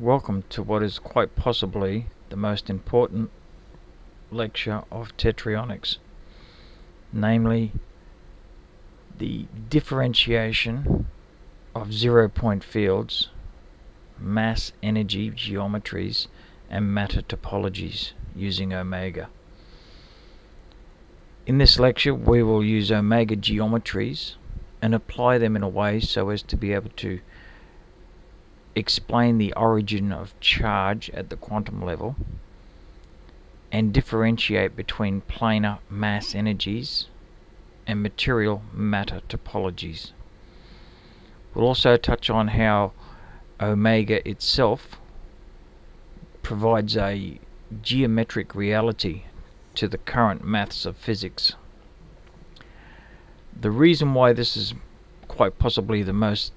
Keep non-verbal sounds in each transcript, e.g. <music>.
Welcome to what is quite possibly the most important lecture of tetryonics, namely the differentiation of zero point fields, mass energy geometries, and matter topologies using omega. In this lecture we will use omega geometries and apply them in a way so as to be able to explain the origin of charge at the quantum level and differentiate between planar mass energies and material matter topologies. We'll also touch on how omega itself provides a geometric reality to the current maths of physics. The reason why this is quite possibly the most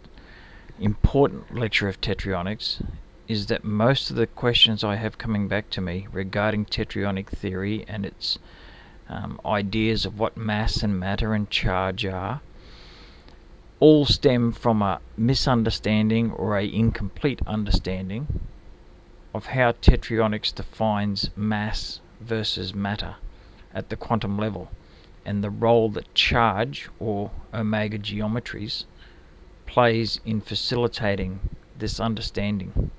important lecture of tetryonics is that most of the questions I have coming back to me regarding tetryonic theory and its um, ideas of what mass and matter and charge are all stem from a misunderstanding or a incomplete understanding of how tetryonics defines mass versus matter at the quantum level and the role that charge or omega geometries plays in facilitating this understanding.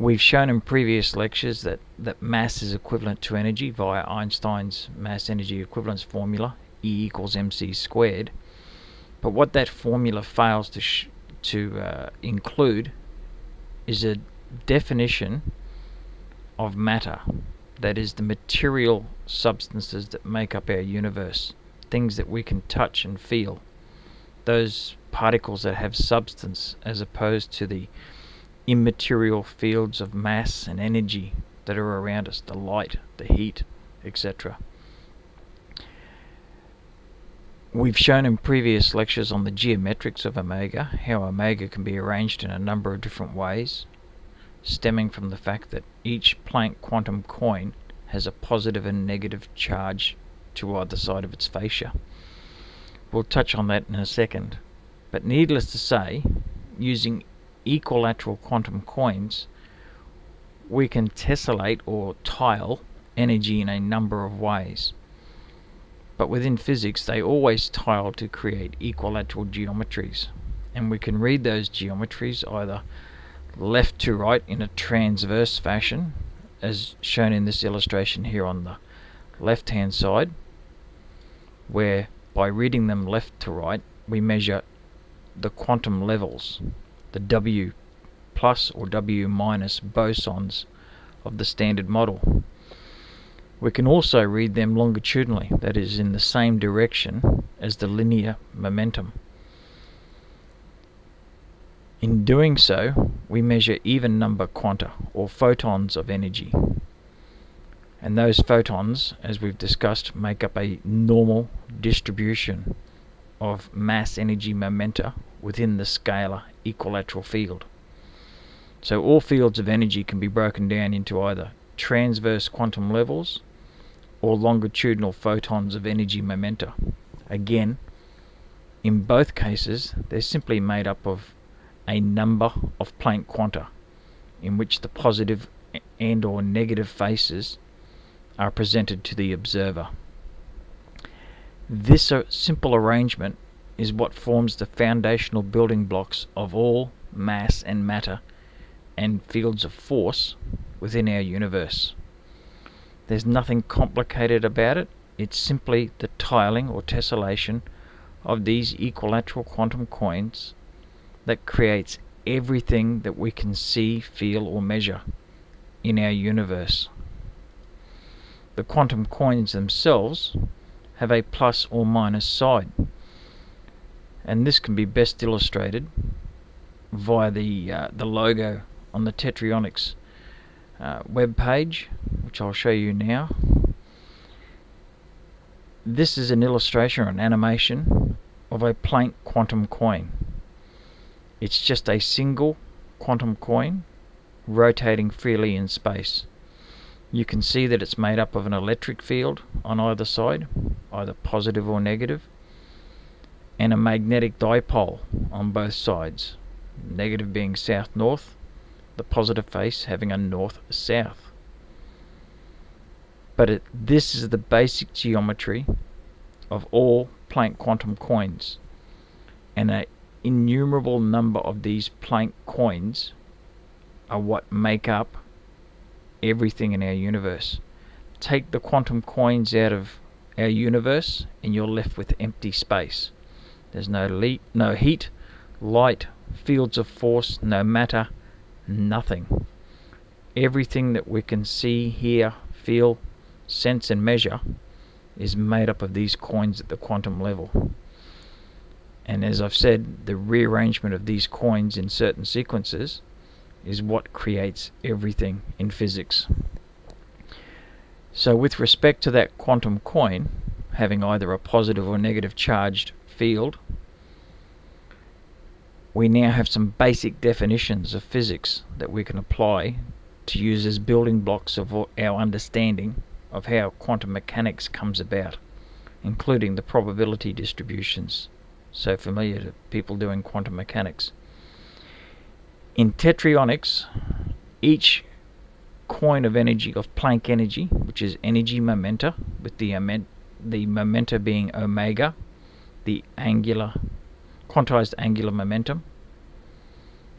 We've shown in previous lectures that, that mass is equivalent to energy via Einstein's mass energy equivalence formula, E equals mc squared. But what that formula fails to, to uh, include is a definition of matter, that is, the material substances that make up our universe, things that we can touch and feel those particles that have substance as opposed to the immaterial fields of mass and energy that are around us, the light, the heat, etc. We've shown in previous lectures on the geometrics of omega how omega can be arranged in a number of different ways, stemming from the fact that each Planck quantum quoin has a positive and negative charge to either side of its fascia. We'll touch on that in a second. But needless to say, using equilateral quantum quoins, we can tessellate or tile energy in a number of ways. But within physics, they always tile to create equilateral geometries. And we can read those geometries either left to right in a transverse fashion, as shown in this illustration here on the left hand side, where by reading them left to right, we measure the quantum levels, the W plus or W minus bosons of the standard model. We can also read them longitudinally, that is, in the same direction as the linear momentum. In doing so, we measure even number quanta, or photons of energy and those photons, as we've discussed, make up a normal distribution of mass energy momenta within the scalar equilateral field. So all fields of energy can be broken down into either transverse quantum levels or longitudinal photons of energy momenta. Again, in both cases, they're simply made up of a number of Planck quanta in which the positive and or negative faces are presented to the observer. This uh, simple arrangement is what forms the foundational building blocks of all mass and matter and fields of force within our universe. There's nothing complicated about it, it's simply the tiling or tessellation of these equilateral quantum quoins that creates everything that we can see, feel or measure in our universe. The quantum quoins themselves have a plus or minus side. And this can be best illustrated via the, uh, the logo on the Tetryonics uh, web page, which I'll show you now. This is an illustration or an animation of a Planck quantum quoin. It's just a single quantum quoin rotating freely in space you can see that it's made up of an electric field on either side, either positive or negative, and a magnetic dipole on both sides, negative being south-north the positive face having a north-south. But it, this is the basic geometry of all Planck quantum quoins, and an innumerable number of these Planck quoins are what make up everything in our universe. Take the quantum quoins out of our universe and you're left with empty space. There's no, le- no heat, light, fields of force, no matter, nothing. Everything that we can see, hear, feel, sense, and measure is made up of these quoins at the quantum level. And as I've said, the rearrangement of these quoins in certain sequences is what creates everything in physics. So with respect to that quantum quoin, having either a positive or negative charged field, we now have some basic definitions of physics that we can apply to use as building blocks of our understanding of how quantum mechanics comes about, including the probability distributions, so familiar to people doing quantum mechanics. In tetryonics, each quoin of energy of Planck energy, which is energy momenta, with the the momenta being omega, the angular quantized angular momentum.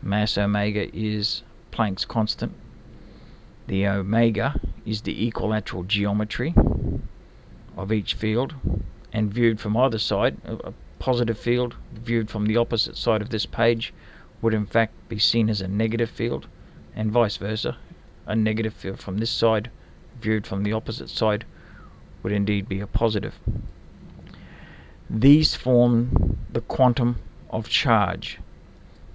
Mass omega is Planck's constant. The omega is the equilateral geometry of each field, and viewed from either side, a positive field viewed from the opposite side of this page would in fact be seen as a negative field, and vice versa a negative field from this side viewed from the opposite side would indeed be a positive. These form the quantum of charge.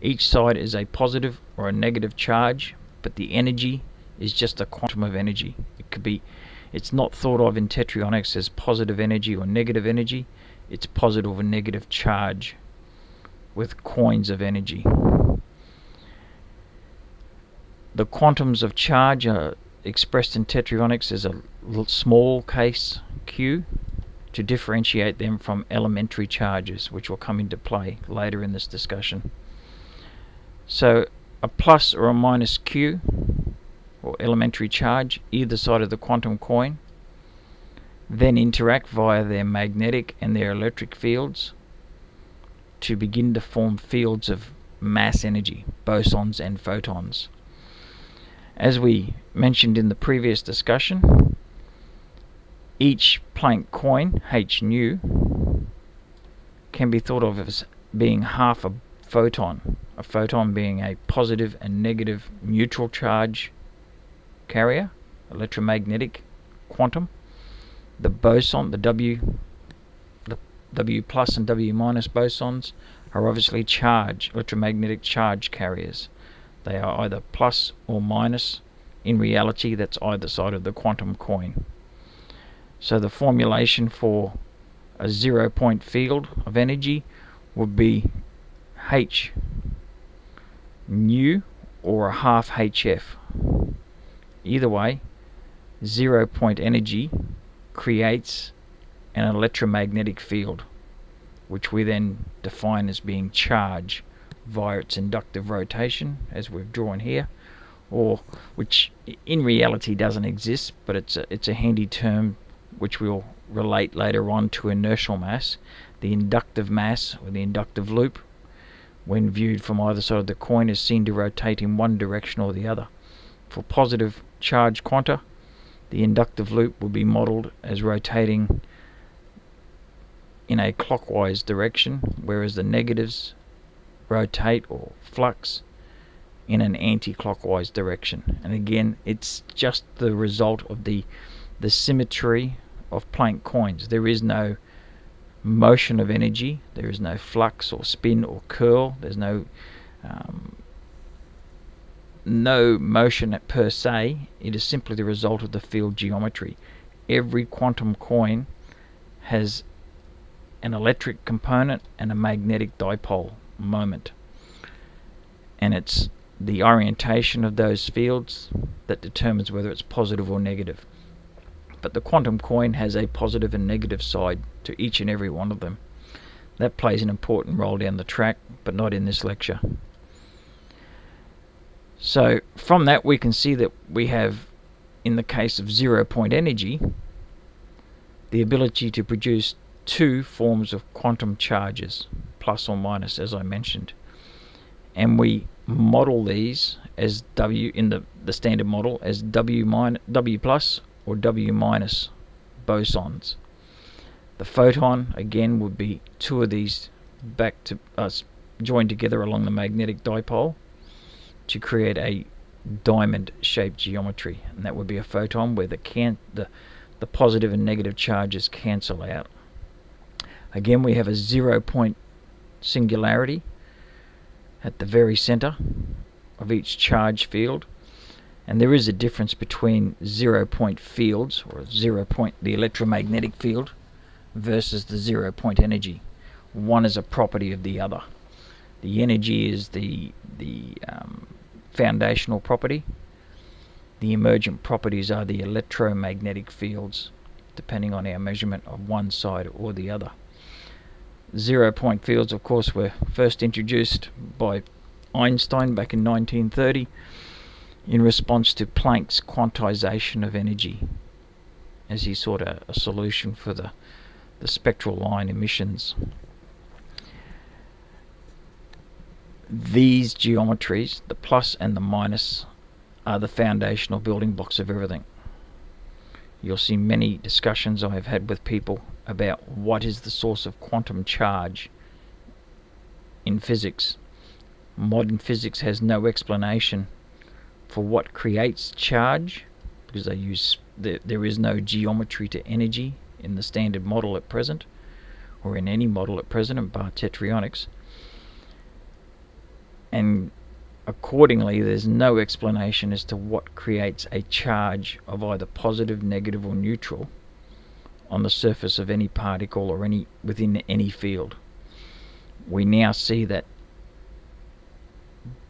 Each side is a positive or a negative charge, but the energy is just a quantum of energy. It could be it's not thought of in tetryonics as positive energy or negative energy. It's positive or negative charge with quoins of energy. The quantums of charge are expressed in tetryonics as a small case q to differentiate them from elementary charges, which will come into play later in this discussion. So a plus or a minus q, or elementary charge, either side of the quantum quoin, then interact via their magnetic and their electric fields to begin to form fields of mass energy, bosons and photons. As we mentioned in the previous discussion, each Planck quoin, h nu, can be thought of as being half a photon, a photon being a positive and negative neutral charge carrier, electromagnetic quantum. The boson, the W, the W plus and W minus bosons are obviously charge, electromagnetic charge carriers. They are either plus or minus. In reality, that's either side of the quantum quoin. So the formulation for a zero point field of energy would be H nu or a half HF. Either way, zero point energy creates an electromagnetic field, which we then define as being charge via its inductive rotation as we've drawn here or which in reality doesn't exist but it's a, it's a handy term which we'll relate later on to inertial mass the inductive mass or the inductive loop when viewed from either side of the quoin is seen to rotate in one direction or the other. For positive charge quanta the inductive loop will be modeled as rotating in a clockwise direction whereas the negatives rotate or flux in an anti-clockwise direction. And again it's just the result of the the symmetry of Planck quoins. There is no motion of energy. There is no flux or spin or curl. There's no um, no motion per se. It is simply the result of the field geometry. Every quantum quoin has an electric component and a magnetic dipole moment. And it's the orientation of those fields that determines whether it's positive or negative. But the quantum quoin has a positive and negative side to each and every one of them. That plays an important role down the track, but not in this lecture. So from that we can see that we have, in the case of zero point energy, the ability to produce two forms of quantum charges, plus or minus as I mentioned. And we model these as W in the, the standard model as W minus W plus or W minus bosons. The photon again would be two of these back to uh, us joined together along the magnetic dipole to create a diamond shaped geometry and that would be a photon where the can the the positive and negative charges cancel out again we have a zero point singularity at the very center of each charge field and there is a difference between zero point fields or zero point the electromagnetic field versus the zero point energy one is a property of the other the energy is the the um, foundational property. The emergent properties are the electromagnetic fields, depending on our measurement of one side or the other. Zero point fields, of course, were first introduced by Einstein back in 1930 in response to Planck's quantization of energy as he sought a, a solution for the, the spectral line emissions these geometries, the plus and the minus, are the foundational building blocks of everything. You'll see many discussions I have had with people about what is the source of quantum charge in physics. Modern physics has no explanation for what creates charge because they use there, there is no geometry to energy in the standard model at present or in any model at present bar tetryonics and accordingly there's no explanation as to what creates a charge of either positive, negative or neutral on the surface of any particle or any within any field. We now see that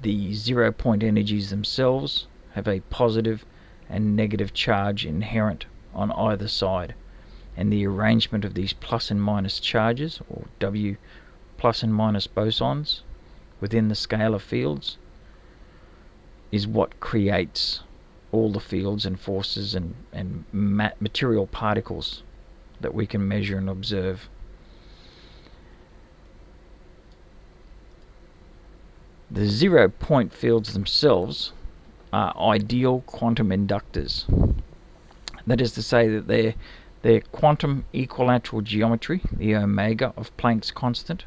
the zero point energies themselves have a positive and negative charge inherent on either side and the arrangement of these plus and minus charges or W plus and minus bosons within the scale of fields is what creates all the fields and forces and, and material particles that we can measure and observe. The zero point fields themselves are ideal quantum inductors. That is to say that they're, they're quantum equilateral geometry, the omega of Planck's constant,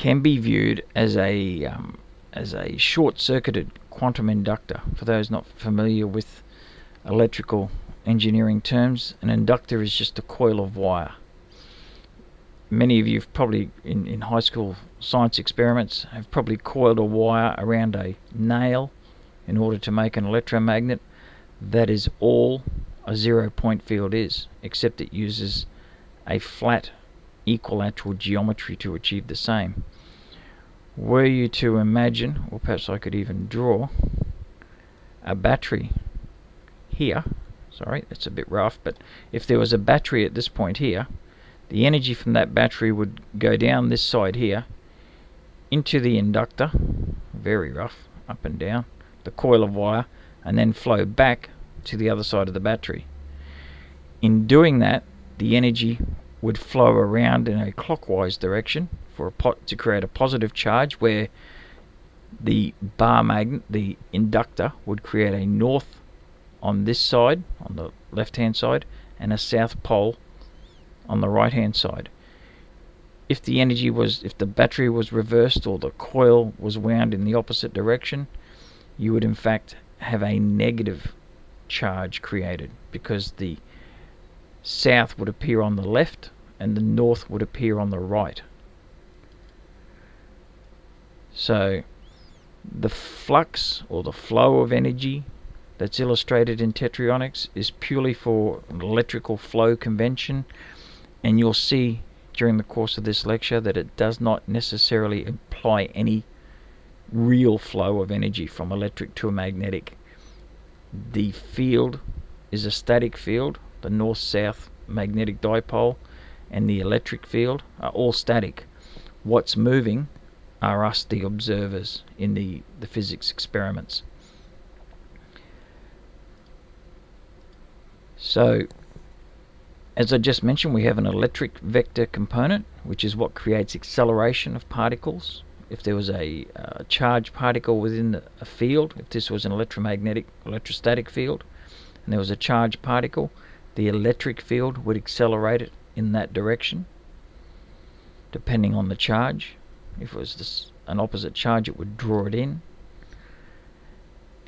can be viewed as a um, as a short-circuited quantum inductor. For those not familiar with electrical engineering terms, an inductor is just a coil of wire. Many of you probably in, in high school science experiments have probably coiled a wire around a nail in order to make an electromagnet. That is all a zero point field is, except it uses a flat equilateral geometry to achieve the same. Were you to imagine, or perhaps I could even draw, a battery here, sorry, that's a bit rough, but if there was a battery at this point here, the energy from that battery would go down this side here into the inductor, very rough, up and down, the coil of wire, and then flow back to the other side of the battery. In doing that, the energy would flow around in a clockwise direction for a pot to create a positive charge where the bar magnet, the inductor, would create a north on this side, on the left hand side, and a south pole on the right hand side. If the energy was, if the battery was reversed or the coil was wound in the opposite direction, you would in fact have a negative charge created because the south would appear on the left and the north would appear on the right. So the flux or the flow of energy that's illustrated in tetryonics is purely for electrical flow convention and you'll see during the course of this lecture that it does not necessarily imply any real flow of energy from electric to a magnetic. The field is a static field, the north-south magnetic dipole and the electric field are all static. What's moving are us, the observers, in the, the physics experiments. So, as I just mentioned, we have an electric vector component, which is what creates acceleration of particles. If there was a uh, charged particle within a field, if this was an electromagnetic, electrostatic field, and there was a charged particle, the electric field would accelerate it in that direction, depending on the charge. If it was this, an opposite charge, it would draw it in.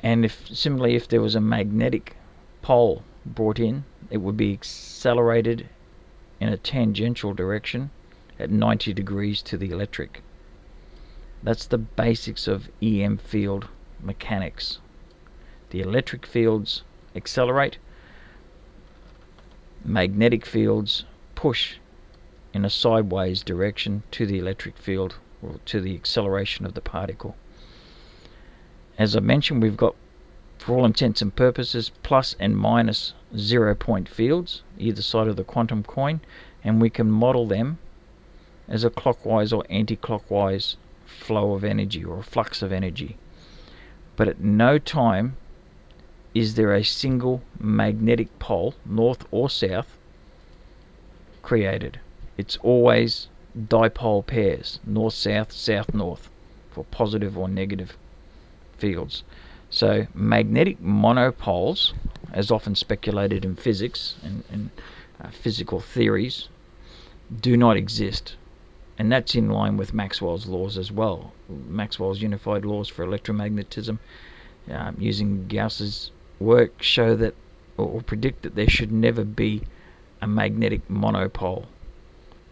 And if similarly, if there was a magnetic pole brought in, it would be accelerated in a tangential direction at 90 degrees to the electric. That's the basics of EM field mechanics. The electric fields accelerate, magnetic fields push in a sideways direction to the electric field or to the acceleration of the particle. As I mentioned, we've got for all intents and purposes, plus and minus zero point fields, either side of the quantum quoin, and we can model them as a clockwise or anti-clockwise flow of energy or flux of energy. But at no time is there a single magnetic pole, north or south, created. It's always dipole pairs, north-south, south-north, for positive or negative fields. So magnetic monopoles, as often speculated in physics and, and uh, physical theories, do not exist. And that's in line with Maxwell's laws as well. Maxwell's unified laws for electromagnetism, um, using Gauss's work, show that or, predict that there should never be a magnetic monopole.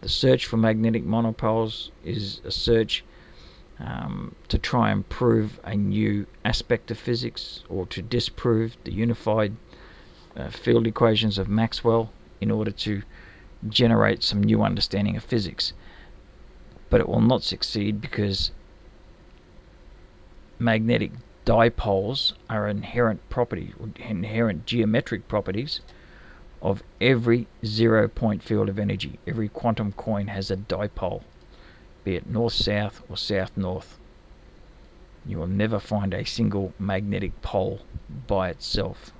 The search for magnetic monopoles is a search um, to try and prove a new aspect of physics or to disprove the unified uh, field equations of Maxwell in order to generate some new understanding of physics. But it will not succeed because magnetic dipoles are inherent property, inherent geometric properties of every zero point field of energy. Every quantum quoin has a dipole be it north-south or south-north. You will never find a single magnetic pole by itself.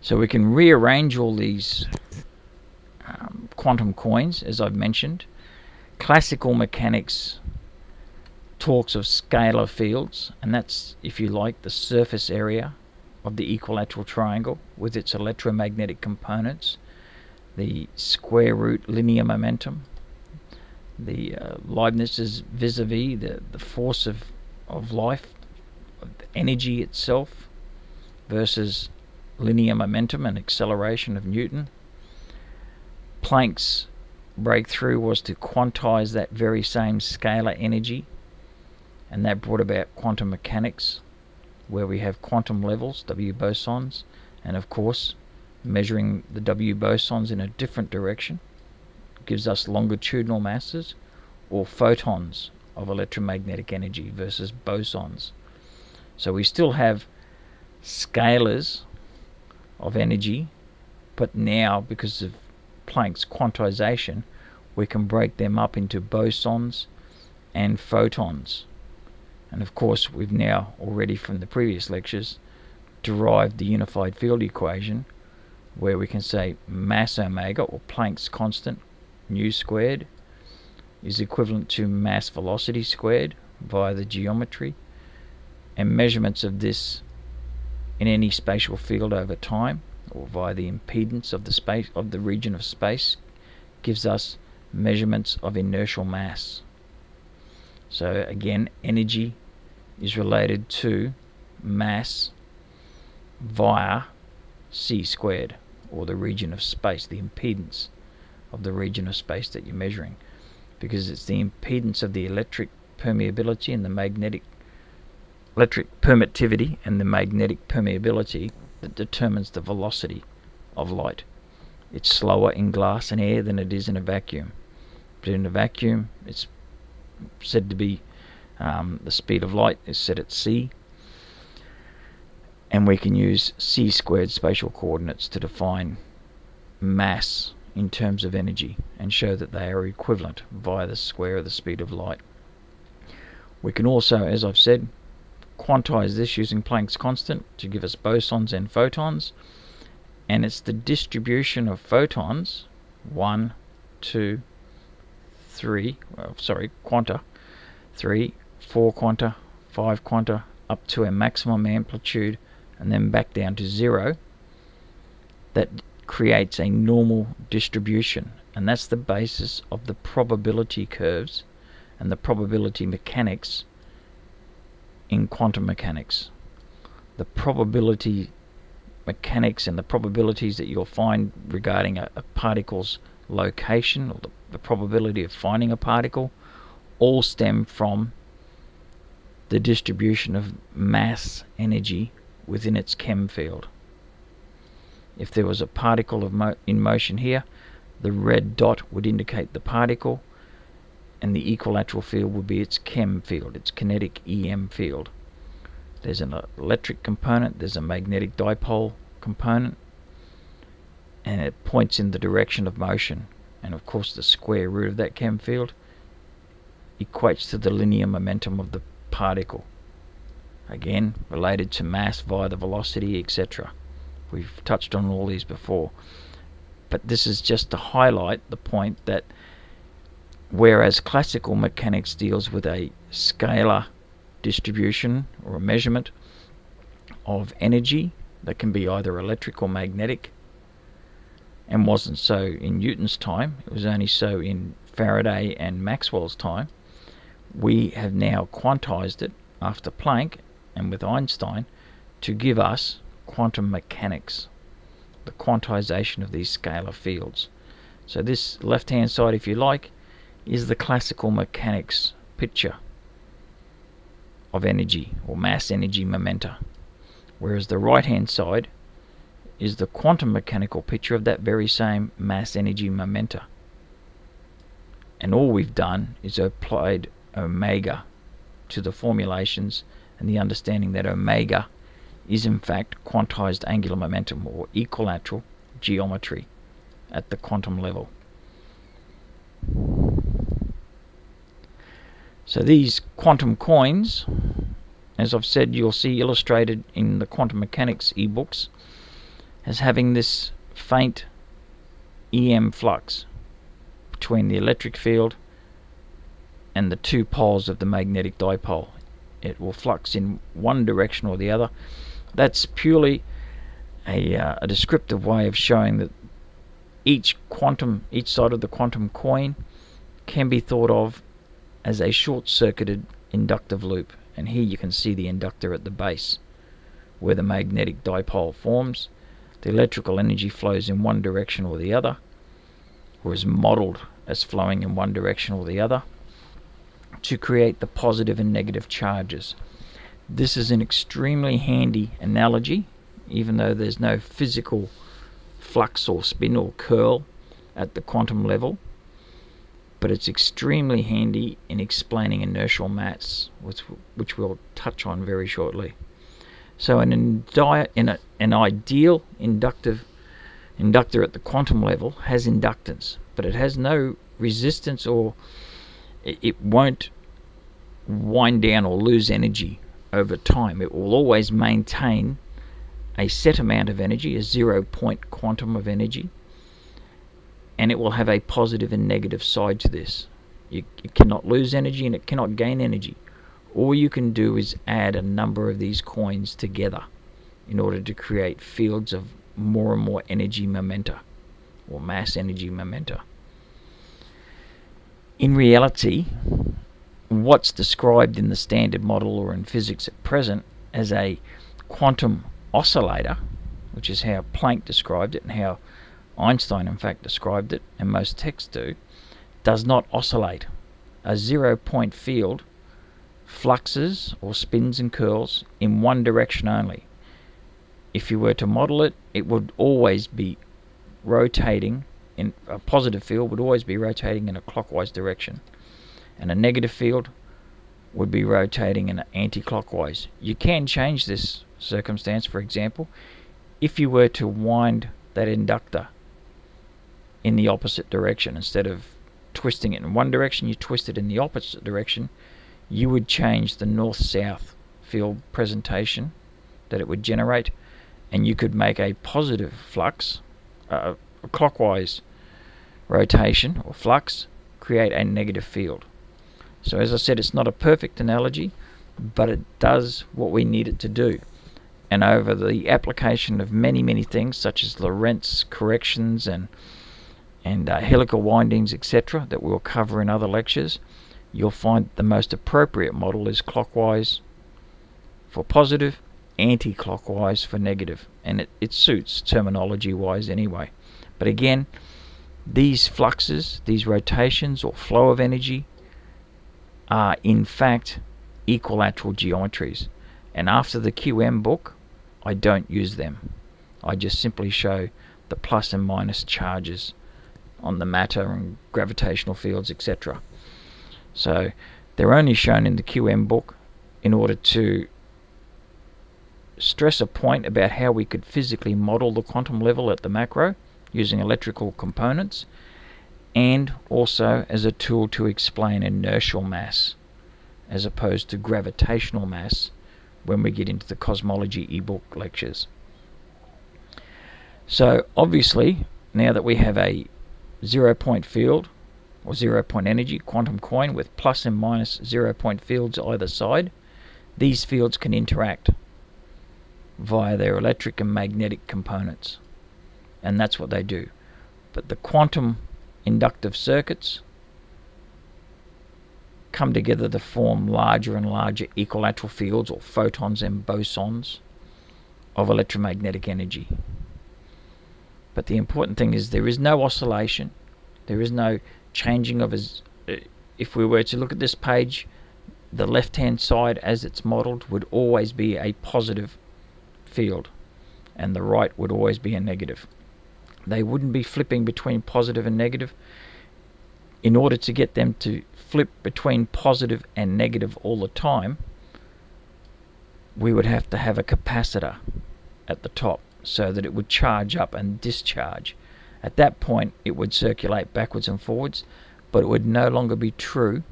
So we can rearrange all these um, quantum quoins, as I've mentioned. Classical mechanics talks of scalar fields, and that's, if you like, the surface area of the equilateral triangle with its electromagnetic components the square root linear momentum, the uh, Leibniz's vis viva, the, the force of, of life, of energy itself, versus linear momentum and acceleration of Newton. Planck's breakthrough was to quantize that very same scalar energy, and that brought about quantum mechanics, where we have quantum levels, W bosons, and of course measuring the W bosons in a different direction gives us longitudinal masses or photons of electromagnetic energy versus bosons. So we still have scalars of energy, but now because of Planck's quantization, we can break them up into bosons and photons. And of course, we've now already from the previous lectures derived the unified field equation where we can say mass omega or Planck's constant nu squared is equivalent to mass velocity squared via the geometry. And measurements of this in any spatial field over time or via the impedance of the space of the region of space gives us measurements of inertial mass so again energy is related to mass via c squared or the region of space, the impedance of the region of space that you're measuring. Because it's the impedance of the electric permeability and the magnetic electric permittivity and the magnetic permeability that determines the velocity of light. It's slower in glass and air than it is in a vacuum. But in a vacuum, it's said to be um, the speed of light is set at c, and we can use c squared spatial coordinates to define mass in terms of energy and show that they are equivalent via the square of the speed of light. We can also, as I've said, quantize this using Planck's constant to give us bosons and photons and it's the distribution of photons one, two, three, well, sorry, quanta, three, four quanta, five quanta, up to a maximum amplitude and then back down to zero that creates a normal distribution and that's the basis of the probability curves and the probability mechanics in quantum mechanics. The probability mechanics and the probabilities that you'll find regarding a, a particle's location or the, the probability of finding a particle all stem from the distribution of mass energy within its KEM field. If there was a particle of mo in motion here, the red dot would indicate the particle and the equilateral field would be its KEM field, its kinetic EM field. There's an electric component, there's a magnetic dipole component, and it points in the direction of motion. And of course the square root of that KEM field equates to the linear momentum of the particle. Again, related to mass via the velocity, etc. We've touched on all these before. But this is just to highlight the point that whereas classical mechanics deals with a scalar distribution or a measurement of energy that can be either electric or magnetic and wasn't so in Newton's time it was only so in Faraday and Maxwell's time we have now quantized it after Planck and with Einstein to give us quantum mechanics the quantization of these scalar fields. So this left hand side if you like is the classical mechanics picture of energy or mass energy momenta whereas the right hand side is the quantum mechanical picture of that very same mass energy momenta and all we've done is applied omega to the formulations and the understanding that omega is in fact quantized angular momentum or equilateral geometry at the quantum level. So these quantum quoins, as I've said, you'll see illustrated in the quantum mechanics ebooks as having this faint EM flux between the electric field and the two poles of the magnetic dipole. It will flux in one direction or the other. That's purely a, uh, a descriptive way of showing that each quantum, each side of the quantum quoin can be thought of as a short-circuited inductive loop and here you can see the inductor at the base where the magnetic dipole forms the electrical energy flows in one direction or the other or is modeled as flowing in one direction or the other to create the positive and negative charges this is an extremely handy analogy even though there's no physical flux or spin or curl at the quantum level but it's extremely handy in explaining inertial mass, which, which we'll touch on very shortly. So an, in a, an ideal inductive inductor at the quantum level has inductance, but it has no resistance or it, won't wind down or lose energy over time. It will always maintain a set amount of energy, a zero point quantum of energy, and it will have a positive and negative side to this. You cannot lose energy and it cannot gain energy. All you can do is add a number of these quoins together in order to create fields of more and more energy momenta or mass energy momenta. In reality, what's described in the standard model or in physics at present as a quantum oscillator, which is how Planck described it and how Einstein in fact described it, and most texts do, does not oscillate. A zero point field fluxes or spins and curls in one direction only. If you were to model it, it would always be rotating in a positive field would always be rotating in a clockwise direction and a negative field would be rotating in an anti-clockwise. You can change this circumstance for example if you were to wind that inductor in the opposite direction. Instead of twisting it in one direction, you twist it in the opposite direction. You would change the north-south field presentation that it would generate, and you could make a positive flux, uh, a clockwise rotation or flux, create a negative field. So as I said, it's not a perfect analogy, but it does what we need it to do. And over the application of many, many things, such as Lorentz corrections and and uh, helical windings, etc., that we'll cover in other lectures, you'll find the most appropriate model is clockwise for positive, anti-clockwise for negative, and it, it suits terminology-wise anyway. But again, these fluxes, these rotations or flow of energy, are in fact equilateral geometries. And after the QM book, I don't use them. I just simply show the plus and minus charges on the matter and gravitational fields, etc. So they're only shown in the QM book in order to stress a point about how we could physically model the quantum level at the macro using electrical components and also as a tool to explain inertial mass as opposed to gravitational mass when we get into the cosmology ebook lectures. So obviously now that we have a zero point field or zero point energy quantum quoin with plus and minus zero point fields either side, these fields can interact via their electric and magnetic components. And that's what they do. But the quantum inductive circuits come together to form larger and larger equilateral fields or photons and bosons of electromagnetic energy. But the important thing is there is no oscillation, there is no changing of as uh, if we were to look at this page, the left hand side as it's modeled would always be a positive field and the right would always be a negative. They wouldn't be flipping between positive and negative. In order to get them to flip between positive and negative all the time, we would have to have a capacitor at the top so that it would charge up and discharge. At that point, it would circulate backwards and forwards, but it would no longer be true,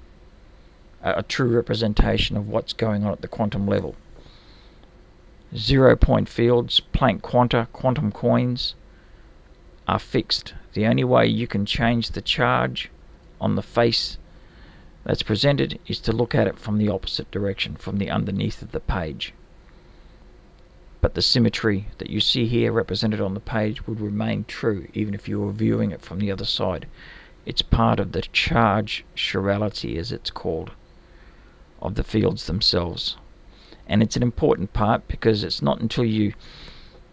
a true representation of what's going on at the quantum level. Zero point fields, Planck quanta, quantum quoins are fixed. The only way you can change the charge on the face that's presented is to look at it from the opposite direction, from the underneath of the page. But the symmetry that you see here represented on the page would remain true even if you were viewing it from the other side. It's part of the charge chirality as it's called of the fields themselves. And it's an important part because it's not until you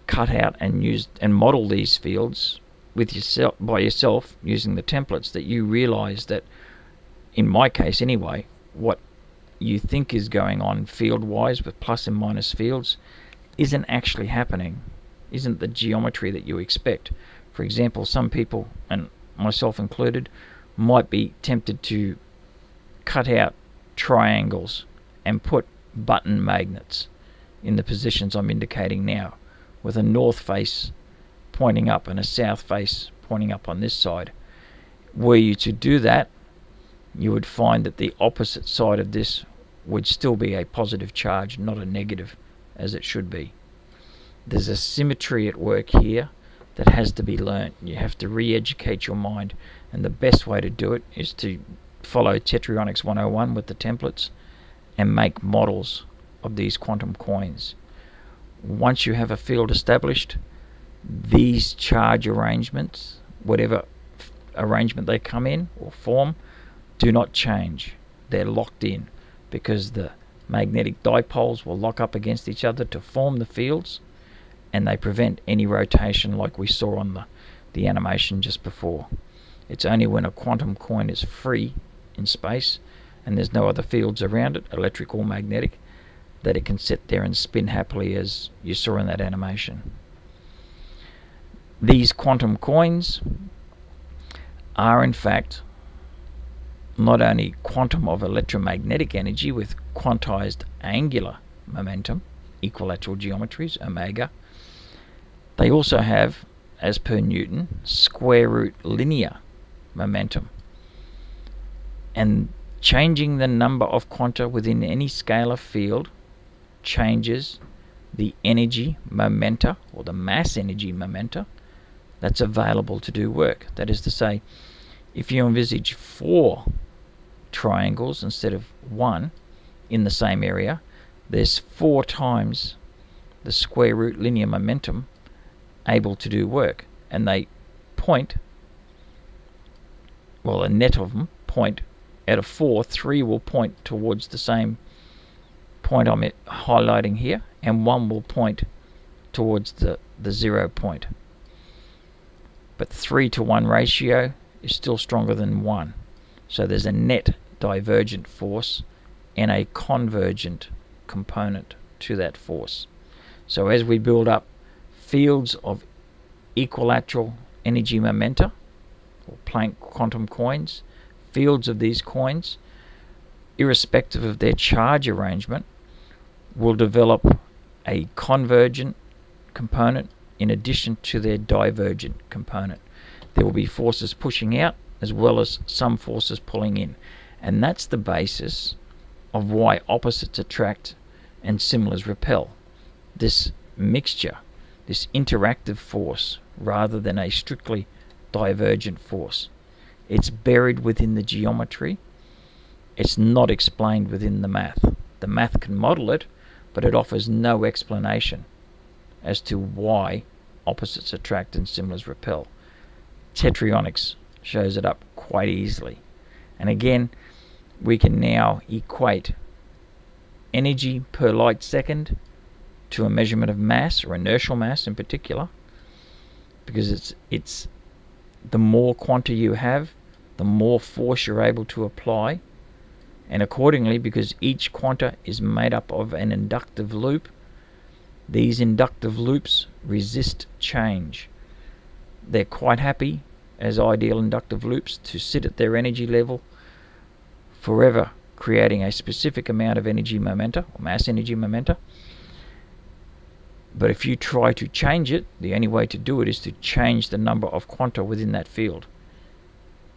cut out and use and model these fields with yourself by yourself using the templates that you realize that in my case anyway, what you think is going on field wise with plus and minus fields isn't actually happening, isn't the geometry that you expect. For example, some people, and myself included, might be tempted to cut out triangles and put button magnets in the positions I'm indicating now with a north face pointing up and a south face pointing up on this side. Were you to do that, you would find that the opposite side of this would still be a positive charge, not a negative, as it should be. There's a symmetry at work here that has to be learnt. You have to re-educate your mind, and the best way to do it is to follow Tetryonics 101 with the templates and make models of these quantum quoins. Once you have a field established, these charge arrangements, whatever arrangement they come in or form, do not change. They're locked in because the magnetic dipoles will lock up against each other to form the fields and they prevent any rotation like we saw on the, the animation just before. It's only when a quantum quoin is free in space and there's no other fields around it, electric or magnetic, that it can sit there and spin happily as you saw in that animation. These quantum quoins are in fact not only quantum of electromagnetic energy with quantized angular momentum, equilateral geometries, omega, they also have as per Newton, square root linear momentum. And changing the number of quanta within any scalar field changes the energy momenta or the mass energy momenta that's available to do work. That is to say, if you envisage four triangles instead of one in the same area, there's four times the square root linear momentum able to do work. And they point, well, a net of them point out of four, three will point towards the same point I'm highlighting here, and one will point towards the, the zero point. But 3 to 1 ratio is still stronger than 1. So there's a net divergent force and a convergent component to that force. So as we build up fields of equilateral energy momenta, or Planck quantum quoins, fields of these quoins, irrespective of their charge arrangement, will develop a convergent component in addition to their divergent component. There will be forces pushing out as well as some forces pulling in. And that's the basis of why opposites attract and similars repel. This mixture, this interactive force, rather than a strictly divergent force. It's buried within the geometry. It's not explained within the math. The math can model it, but it offers no explanation as to why opposites attract and similars repel. Tetryonics shows it up quite easily. And again, we can now equate energy per light second to a measurement of mass or inertial mass in particular because it's it's the more quanta you have the more force you're able to apply. And accordingly because each quanta is made up of an inductive loop these inductive loops resist change. They're quite happy as ideal inductive loops to sit at their energy level forever creating a specific amount of energy momenta or mass energy momenta but if you try to change it the only way to do it is to change the number of quanta within that field.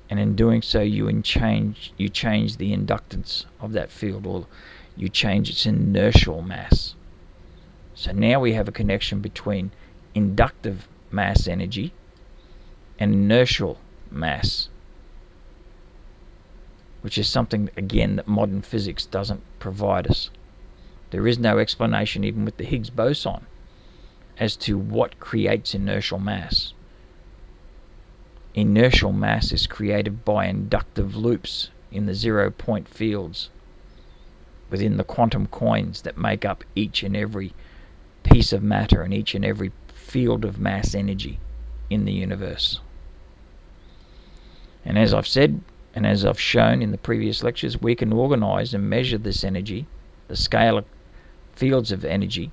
And in doing so you change you change the inductance of that field or you change its inertial mass. So now we have a connection between inductive mass energy and inertial mass which is something again that modern physics doesn't provide us. There is no explanation even with the Higgs boson as to what creates inertial mass Inertial mass is created by inductive loops in the zero point fields within the quantum quoins that make up each and every piece of matter and each and every field of mass energy in the universe. And as I've said, and as I've shown in the previous lectures, we can organize and measure this energy, the scalar fields of energy,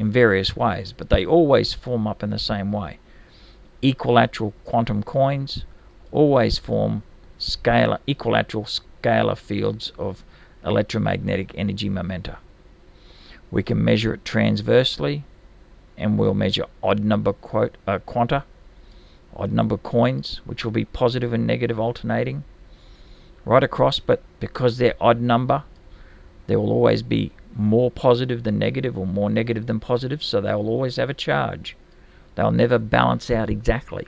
in various ways, but they always form up in the same way equilateral quantum quoins always form scalar equilateral scalar fields of electromagnetic energy momenta. We can measure it transversely and we'll measure odd number quote, uh, quanta, odd number quoins, which will be positive and negative alternating right across, but because they're odd number, there will always be more positive than negative or more negative than positive, so they will always have a charge. They'll never balance out exactly.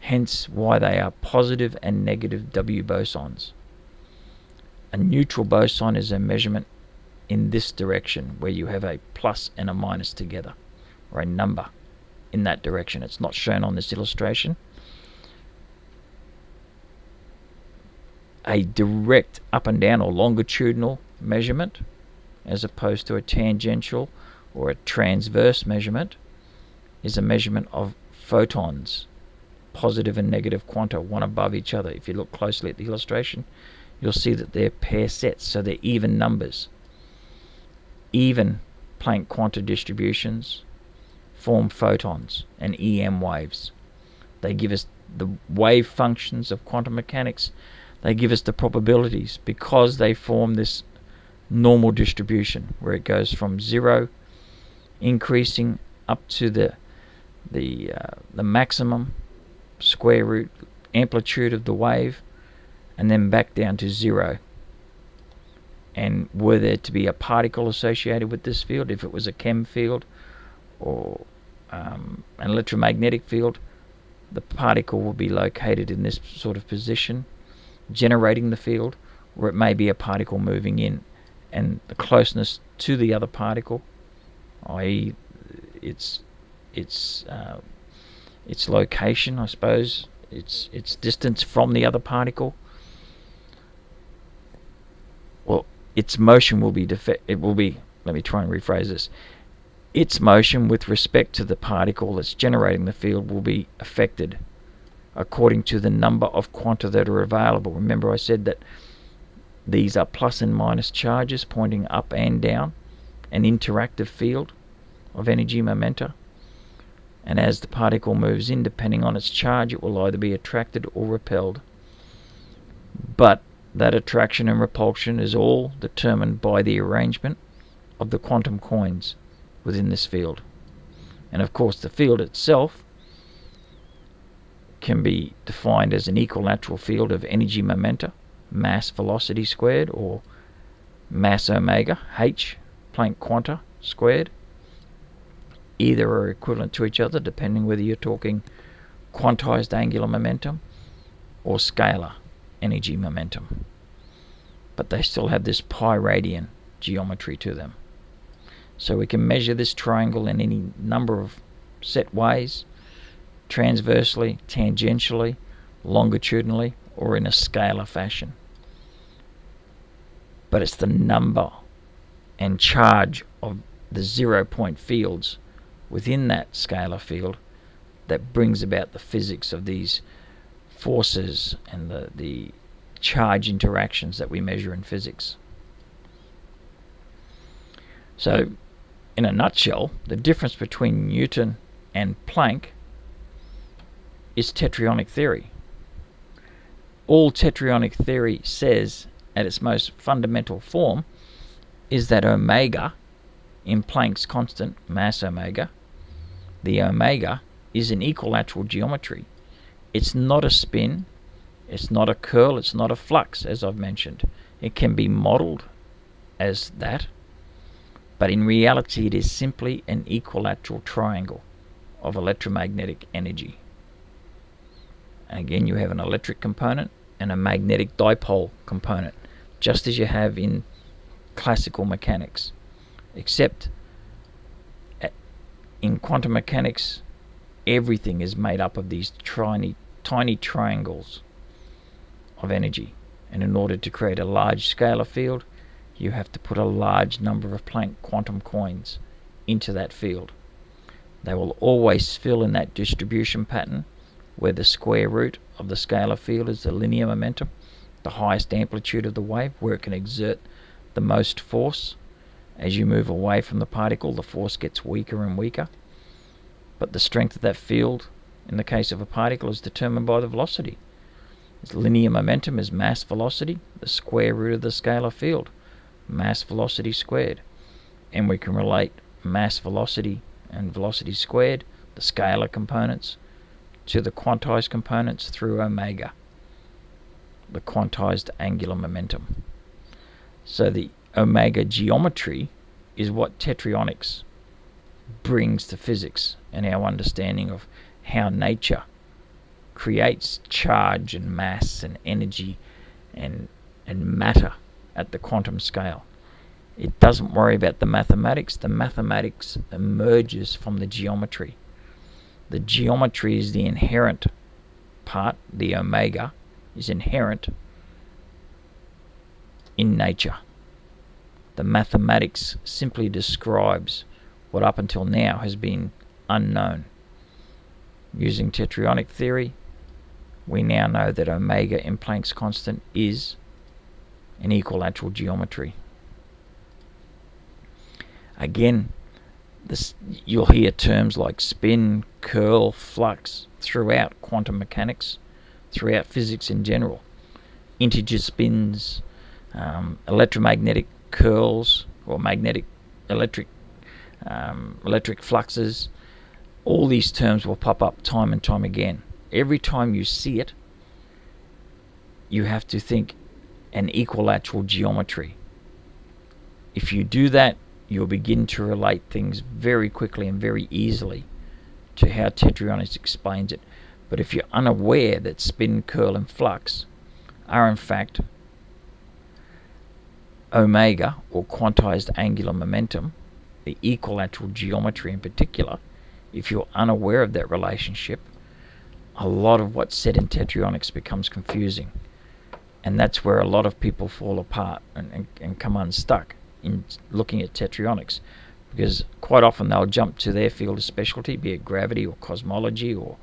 Hence why they are positive and negative W bosons. A neutral boson is a measurement in this direction where you have a plus and a minus together or a number in that direction. It's not shown on this illustration. A direct up and down or longitudinal measurement as opposed to a tangential or a transverse measurement is a measurement of photons, positive and negative quanta, one above each other. If you look closely at the illustration, you'll see that they're pair sets, so they're even numbers. Even Planck quanta distributions form photons and EM waves. They give us the wave functions of quantum mechanics. They give us the probabilities because they form this normal distribution where it goes from zero increasing up to the the uh, the maximum square root amplitude of the wave, and then back down to zero. And were there to be a particle associated with this field, if it was a KEM field or um, an electromagnetic field, the particle will be located in this sort of position, generating the field, or it may be a particle moving in, and the closeness to the other particle, i.e., its its uh, its location, I suppose, its its distance from the other particle. Well, its motion will be it will be. Let me try and rephrase this its motion with respect to the particle that's generating the field will be affected according to the number of quanta that are available. Remember I said that these are plus and minus charges pointing up and down, an interactive field of energy momenta. And as the particle moves in, depending on its charge, it will either be attracted or repelled. But that attraction and repulsion is all determined by the arrangement of the quantum quoins within this field. And of course, the field itself can be defined as an equilateral field of energy momenta, mass velocity squared, or mass omega, h, Planck quanta squared. Either are equivalent to each other depending whether you're talking quantized angular momentum or scalar energy momentum. But they still have this pi radian geometry to them. So we can measure this triangle in any number of set ways, transversely, tangentially, longitudinally, or in a scalar fashion. But it's the number and charge of the zero point fields within that scalar field that brings about the physics of these forces and the, the charge interactions that we measure in physics. So in a nutshell, the difference between Newton and Planck is tetryonic theory. All tetryonic theory says, at its most fundamental form, is that omega, in Planck's constant mass omega, the omega is an equilateral geometry. It's not a spin, it's not a curl, it's not a flux, as I've mentioned. It can be modeled as that, but in reality it is simply an equilateral triangle of electromagnetic energy. And again, you have an electric component and a magnetic dipole component, just as you have in classical mechanics, except in quantum mechanics, everything is made up of these tiny, tiny triangles of energy. And in order to create a large scalar field, you have to put a large number of Planck quantum quoins into that field. They will always fill in that distribution pattern where the square root of the scalar field is the linear momentum, the highest amplitude of the wave, where it can exert the most force. As you move away from the particle, the force gets weaker and weaker. But the strength of that field, in the case of a particle, is determined by the velocity. Its linear momentum is mass velocity, the square root of the scalar field mass velocity squared. And we can relate mass velocity and velocity squared, the scalar components, to the quantized components through omega, the quantized angular momentum. So the omega geometry is what tetryonics brings to physics and our understanding of how nature creates charge and mass and energy and and matter at the quantum scale. It doesn't worry about the mathematics. The mathematics emerges from the geometry. The geometry is the inherent part, the omega is inherent in nature. The mathematics simply describes what up until now has been unknown. Using tetryonic theory, we now know that omega in Planck's constant is an equilateral geometry. Again, this, you'll hear terms like spin, curl, flux throughout quantum mechanics, throughout physics in general. Integer spins, um, electromagnetic curls, or magnetic electric um, electric fluxes, all these terms will pop up time and time again. Every time you see it, you have to think an equilateral geometry. If you do that, you'll begin to relate things very quickly and very easily to how Tetryonics explains it. But if you're unaware that spin, curl, and flux are in fact omega, or quantized angular momentum, the equilateral geometry in particular, if you're unaware of that relationship, a lot of what's said in Tetryonics becomes confusing. And that's where a lot of people fall apart and, and, and come unstuck in looking at Tetryonics. Because quite often they'll jump to their field of specialty, be it gravity or cosmology or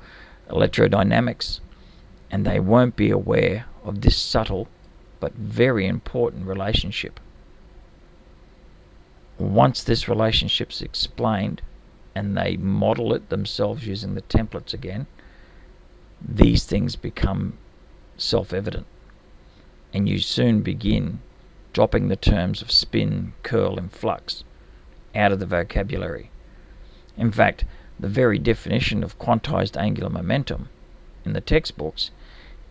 electrodynamics, and they won't be aware of this subtle but very important relationship. Once this relationship's explained and they model it themselves using the templates again, these things become self evident. And you soon begin dropping the terms of spin, curl, and flux out of the vocabulary. In fact, the very definition of quantized angular momentum in the textbooks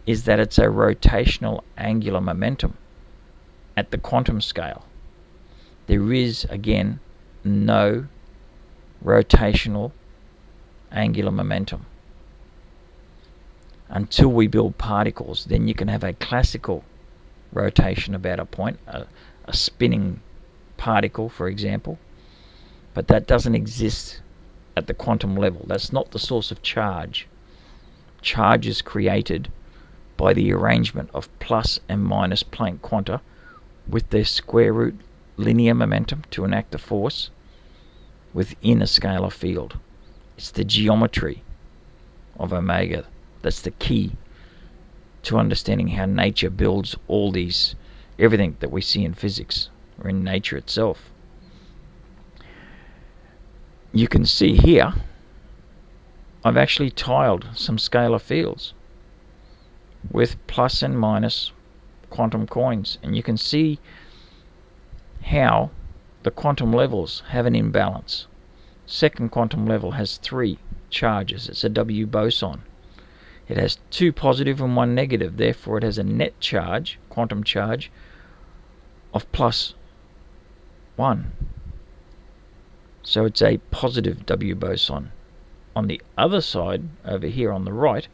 is that it's a rotational angular momentum at the quantum scale. There is, again, no rotational angular momentum. Until we build particles, then you can have a classical rotation about a point, a, a spinning particle, for example, but that doesn't exist at the quantum level. That's not the source of charge. Charge is created by the arrangement of plus and minus Planck quanta with their square root linear momentum to enact a force within a scalar field. It's the geometry of omega that's the key to understanding how nature builds all these everything that we see in physics or in nature itself. You can see here I've actually tiled some scalar fields with plus and minus quantum quoins and you can see how the quantum levels have an imbalance. Second quantum level has three charges. It's a W boson. It has two positive and one negative. Therefore, it has a net charge, quantum charge, of plus one. So it's a positive W boson. On the other side, over here on the right,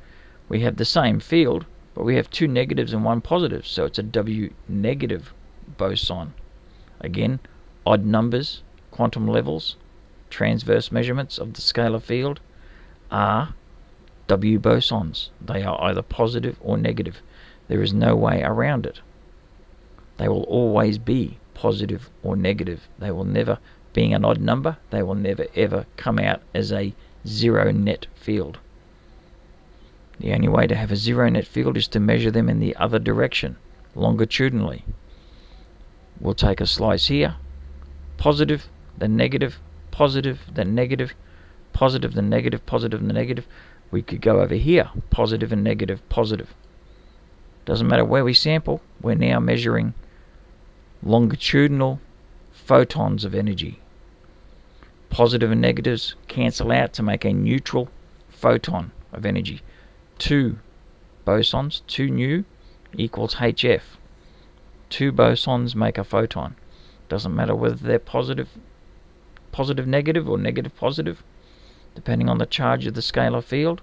we have the same field, but we have two negatives and one positive. So it's a W negative boson. Again, odd numbers, quantum levels, transverse measurements of the scalar field are W bosons. They are either positive or negative. There is no way around it. They will always be positive or negative. They will never, being an odd number, they will never ever come out as a zero net field. The only way to have a zero net field is to measure them in the other direction, longitudinally. We'll take a slice here, positive, then negative, positive, then negative, positive, then negative, positive, then negative. We could go over here, positive and negative, positive. Doesn't matter where we sample, we're now measuring longitudinal photons of energy. Positive and negatives cancel out to make a neutral photon of energy. Two bosons, two nu equals HF. Two bosons make a photon. Doesn't matter whether they're positive positive negative or negative positive, depending on the charge of the scalar field.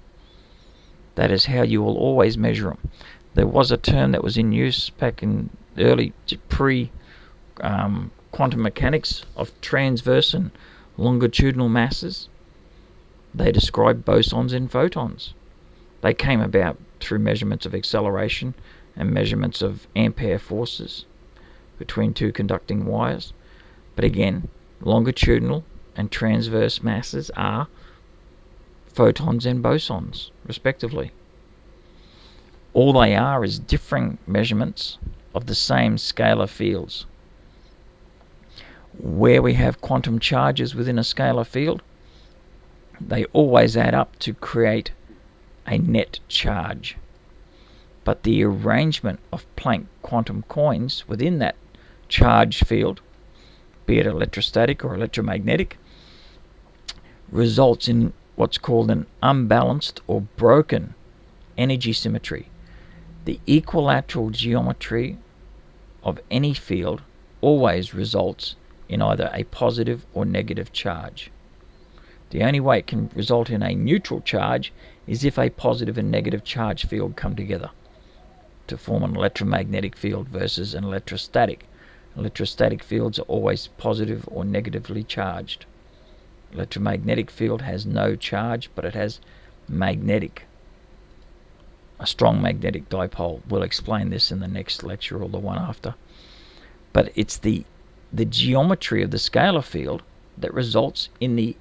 That is how you will always measure them. There was a term that was in use back in early pre um, quantum mechanics of transverse and longitudinal masses. They described bosons and photons. They came about through measurements of acceleration and measurements of ampere forces between two conducting wires. But again, longitudinal and transverse masses are photons and bosons, respectively. All they are is differing measurements of the same scalar fields. Where we have quantum charges within a scalar field, they always add up to create a net charge. But the arrangement of Planck quantum quoins within that charge field be it electrostatic or electromagnetic, results in what's called an unbalanced or broken energy symmetry. The equilateral geometry of any field always results in either a positive or negative charge. The only way it can result in a neutral charge is if a positive and negative charge field come together to form an electromagnetic field versus an electrostatic. Electrostatic fields are always positive or negatively charged. Electromagnetic field has no charge, but it has magnetic, a strong magnetic dipole. We'll explain this in the next lecture or the one after. But it's the the geometry of the scalar field that results in the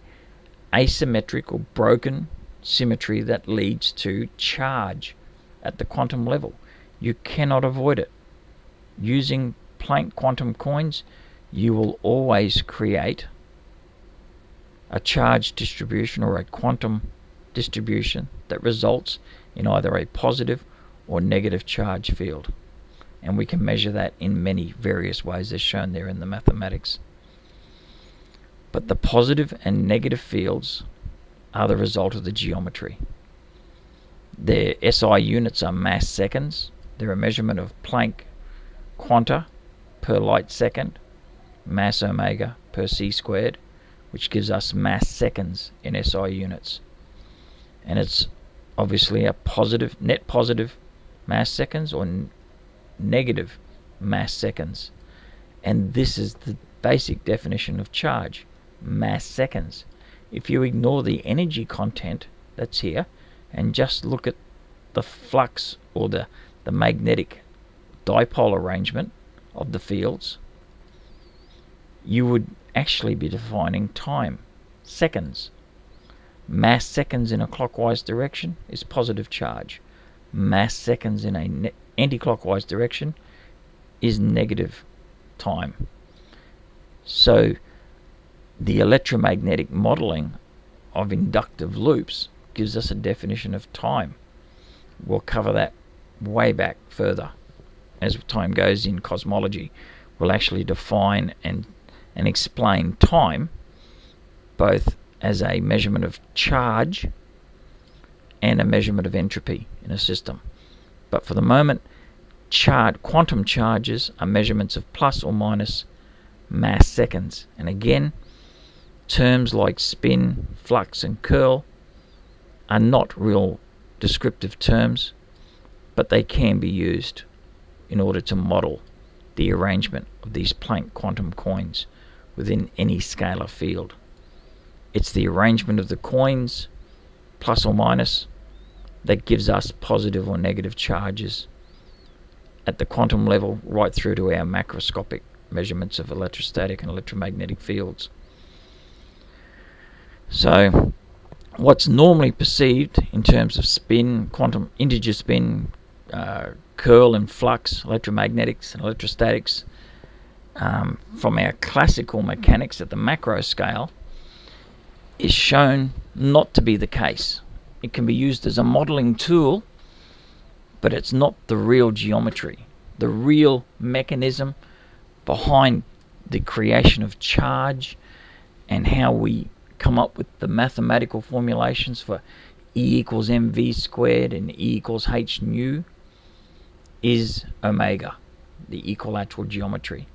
asymmetric or broken symmetry that leads to charge at the quantum level. You cannot avoid it. Using Planck quantum quoins, you will always create a charge distribution or a quantum distribution that results in either a positive or negative charge field. And we can measure that in many various ways as shown there in the mathematics. But the positive and negative fields are the result of the geometry. Their SI units are mass seconds. They're a measurement of Planck quanta per light second, mass omega per c squared, which gives us mass seconds in SI units. And it's obviously a positive, net positive mass seconds or negative mass seconds. And this is the basic definition of charge mass seconds. If you ignore the energy content that's here and just look at the flux or the, the magnetic dipole arrangement of the fields, you would actually be defining time, seconds. Mass seconds in a clockwise direction is positive charge. Mass seconds in a anti-clockwise direction is negative time. So the electromagnetic modeling of inductive loops gives us a definition of time. We'll cover that way back further as time goes in cosmology. We'll actually define and and explain time both as a measurement of charge and a measurement of entropy in a system. But for the moment, chart quantum charges are measurements of plus or minus mass seconds. And again, terms like spin, flux, and curl are not real descriptive terms, but they can be used in order to model the arrangement of these Planck quantum quoins within any scalar field. It's the arrangement of the quoins, plus or minus, that gives us positive or negative charges at the quantum level right through to our macroscopic measurements of electrostatic and electromagnetic fields. So, what's normally perceived in terms of spin, quantum integer spin, uh, curl and flux, electromagnetics and electrostatics, um, from our classical mechanics at the macro scale, is shown not to be the case. It can be used as a modeling tool, but it's not the real geometry, the real mechanism behind the creation of charge and how we come up with the mathematical formulations for E equals mv squared and E equals h nu is omega, the equilateral geometry.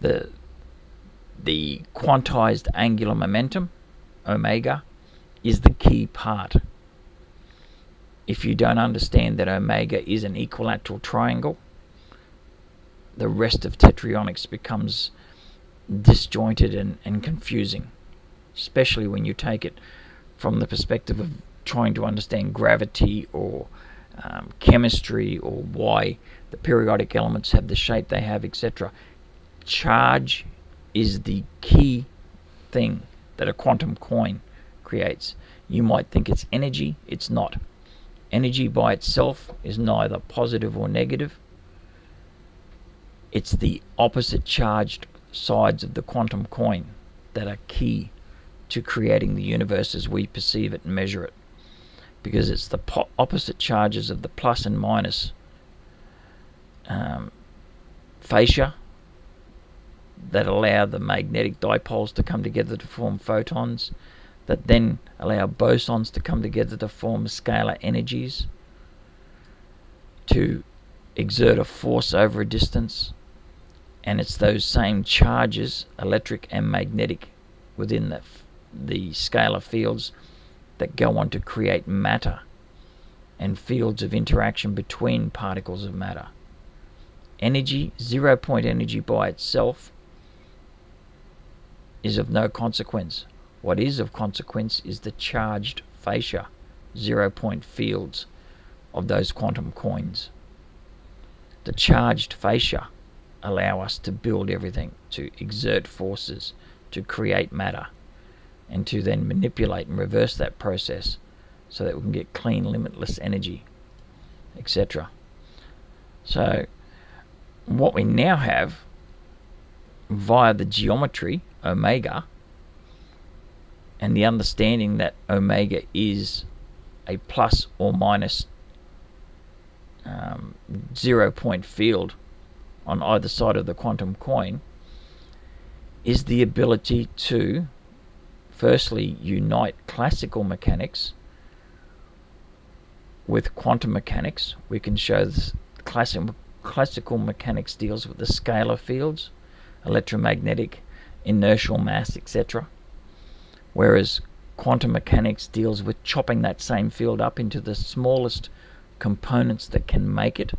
The, the quantized angular momentum, omega, is the key part. If you don't understand that omega is an equilateral triangle, the rest of tetryonics becomes disjointed and, and confusing especially when you take it from the perspective of trying to understand gravity or um, chemistry or why the periodic elements have the shape they have, etc. Charge is the key thing that a quantum quoin creates. You might think it's energy, it's not. Energy by itself is neither positive or negative. It's the opposite charged sides of the quantum quoin that are key to creating the universe as we perceive it and measure it. Because it's the po- opposite charges of the plus and minus um, fascia that allow the magnetic dipoles to come together to form photons. that then allow bosons to come together to form scalar energies to exert a force over a distance and it's those same charges electric and magnetic within the, the scalar fields that go on to create matter and fields of interaction between particles of matter energy zero point energy by itself is of no consequence what is of consequence is the charged fascia, zero point fields of those quantum quoins. The charged fascia allow us to build everything, to exert forces, to create matter, and to then manipulate and reverse that process so that we can get clean, limitless energy, etc. So, what we now have via the geometry, omega, and the understanding that omega is a plus or minus um, zero point field on either side of the quantum quoin is the ability to firstly unite classical mechanics with quantum mechanics. We can show this classic, classical mechanics deals with the scalar fields, electromagnetic, inertial mass, etc whereas quantum mechanics deals with chopping that same field up into the smallest components that can make it.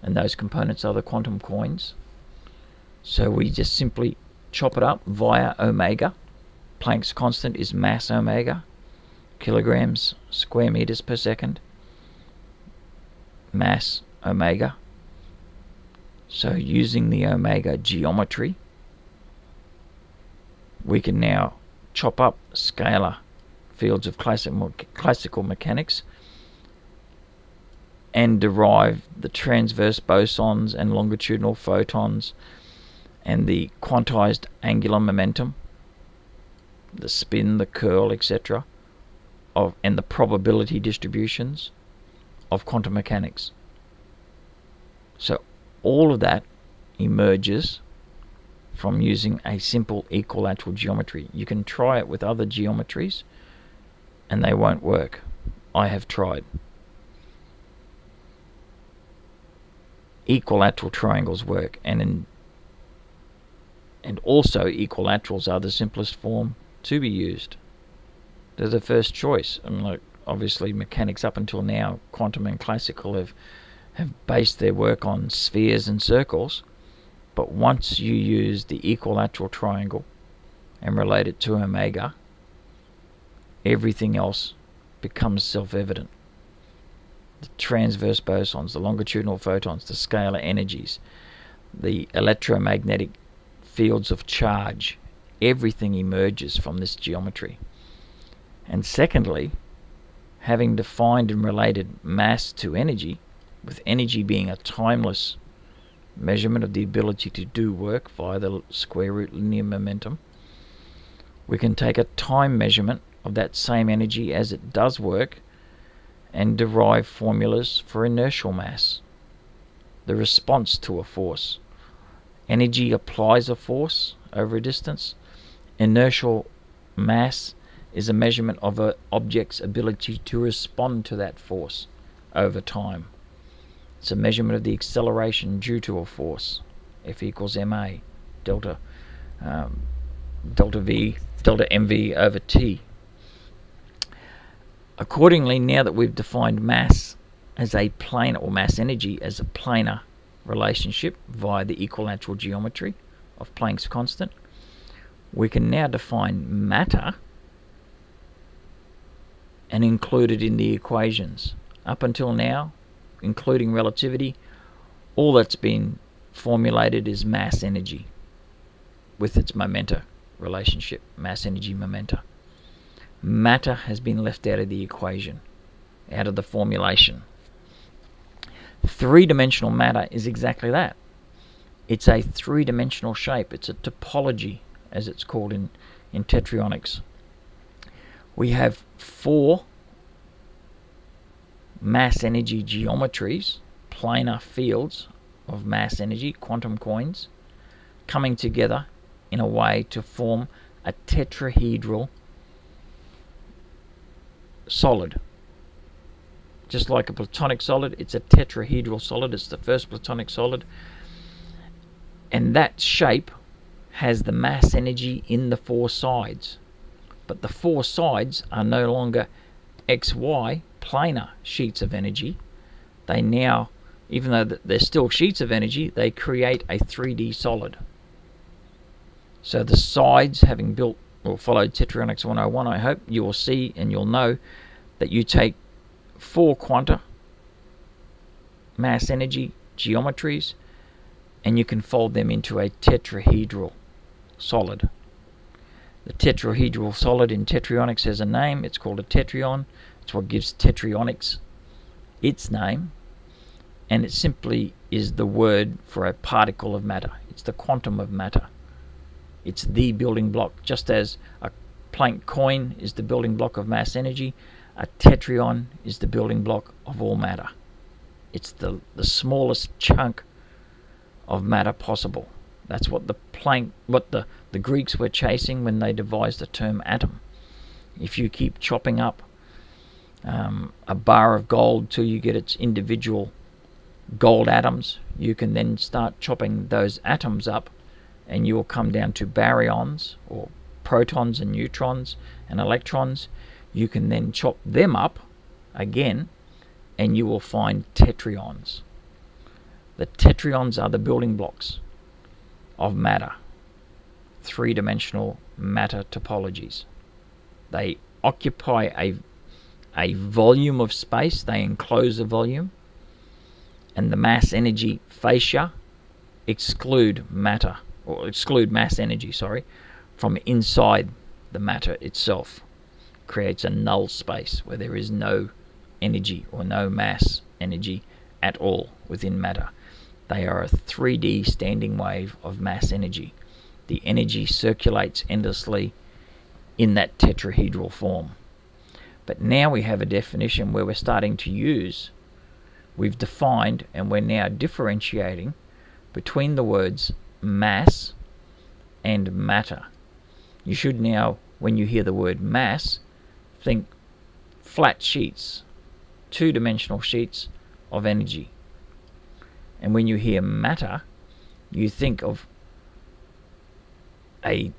And those components are the quantum quoins. So we just simply chop it up via omega. Planck's constant is mass omega kilograms square meters per second. Mass omega. So using the omega geometry we can now chop up scalar fields of classic, classical mechanics and derive the transverse bosons and longitudinal photons and the quantized angular momentum, the spin, the curl, etc., of and the probability distributions of quantum mechanics. So all of that emerges from using a simple equilateral geometry. You can try it with other geometries and they won't work. I have tried. Equilateral triangles work and in and also equilaterals are the simplest form to be used. They're the first choice. Like obviously mechanics up until now, quantum and classical have have based their work on spheres and circles but once you use the equilateral triangle and relate it to omega, everything else becomes self-evident. The transverse bosons, the longitudinal photons, the scalar energies, the electromagnetic fields of charge, everything emerges from this geometry. And secondly, having defined and related mass to energy, with energy being a timeless measurement of the ability to do work via the square root linear momentum. We can take a time measurement of that same energy as it does work and derive formulas for inertial mass, the response to a force. Energy applies a force over a distance. Inertial mass is a measurement of an object's ability to respond to that force over time. It's a measurement of the acceleration due to a force. F equals ma, delta, um, delta v, delta mv over t. Accordingly, now that we've defined mass as a planar, or mass energy as a planar relationship via the equilateral geometry of Planck's constant, we can now define matter and include it in the equations. Up until now, including relativity, all that's been formulated is mass energy with its momenta relationship, mass energy momenta. Matter has been left out of the equation, out of the formulation. Three dimensional matter is exactly that. It's a three dimensional shape, it's a topology, as it's called in, in tetryonics. We have four mass energy geometries, planar fields of mass energy, quantum coins, coming together in a way to form a tetrahedral solid. Just like a platonic solid, it's a tetrahedral solid. It's the first platonic solid. And that shape has the mass energy in the four sides. But the four sides are no longer XY planar sheets of energy. They now, even though they're still sheets of energy, they create a 3D solid. So the sides, having built or followed Tetryonics 101, I hope you will see and you'll know that you take four quanta, mass energy, geometries, and you can fold them into a tetrahedral solid. The tetrahedral solid in tetryonics has a name. It's called a tetryon. It's what gives tetryonics its name. And it simply is the word for a particle of matter. It's the quantum of matter. It's the building block. Just as a Planck quoin is the building block of mass energy, a tetryon is the building block of all matter. It's the, the smallest chunk of matter possible. That's what the Planck, what the, the Greeks were chasing when they devised the term atom. If you keep chopping up um, a bar of gold till you get its individual gold atoms, you can then start chopping those atoms up and you will come down to baryons or protons and neutrons and electrons you can then chop them up again and you will find tetryons. The tetryons are the building blocks of matter, three dimensional matter topologies. They occupy a, a volume of space, they enclose a volume, and the mass energy fascia exclude matter, or exclude mass energy, sorry, from inside the matter itself creates a null space where there is no energy or no mass energy at all within matter. They are a 3D standing wave of mass energy. The energy circulates endlessly in that tetrahedral form. But now we have a definition where we're starting to use, we've defined and we're now differentiating between the words mass and matter. You should now, when you hear the word mass, think flat sheets, two dimensional sheets of energy. And when you hear matter, you think of a,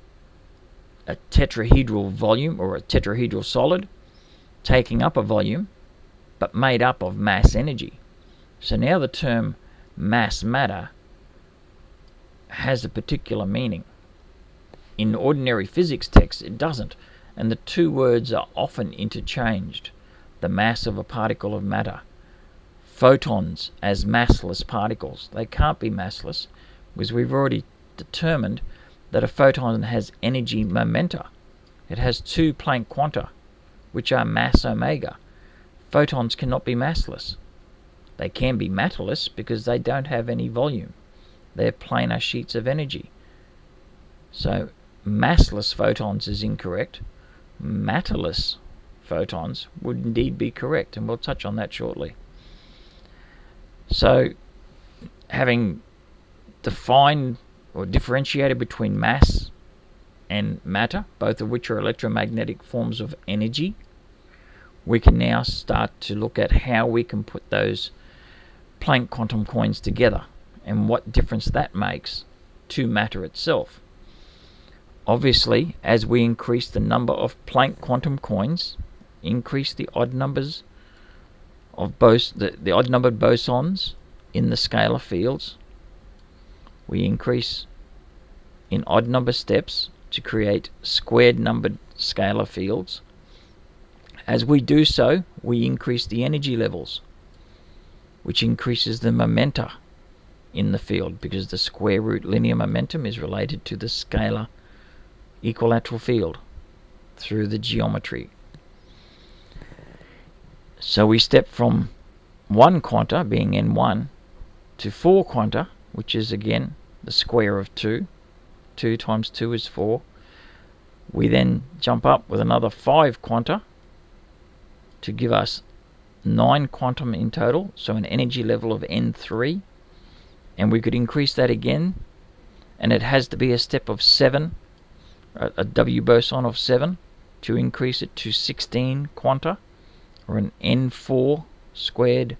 a tetrahedral volume or a tetrahedral solid taking up a volume but made up of mass energy. So now the term mass matter has a particular meaning. In ordinary physics texts, it doesn't and the two words are often interchanged. The mass of a particle of matter. Photons as massless particles. They can't be massless because we've already determined that a photon has energy momenta. It has two Planck quanta, which are mass omega. Photons cannot be massless. They can be matterless because they don't have any volume. They're planar sheets of energy. So massless photons is incorrect matterless photons would indeed be correct, and we'll touch on that shortly. So, having defined or differentiated between mass and matter, both of which are electromagnetic forms of energy, we can now start to look at how we can put those Planck quantum quoins together and what difference that makes to matter itself. Obviously, as we increase the number of Planck quantum quoins, increase the odd numbers of bos the, the odd numbered bosons in the scalar fields, we increase in odd number steps to create squared numbered scalar fields. As we do so, we increase the energy levels, which increases the momenta in the field because the square root linear momentum is related to the scalar equilateral field through the geometry. So we step from 1 quanta, being n1, to 4 quanta, which is again the square of 2. 2 times 2 is 4. We then jump up with another 5 quanta to give us 9 quantum in total, so an energy level of n3. And we could increase that again, and it has to be a step of 7 a, a W boson of 7 to increase it to 16 quanta. or an N4 squared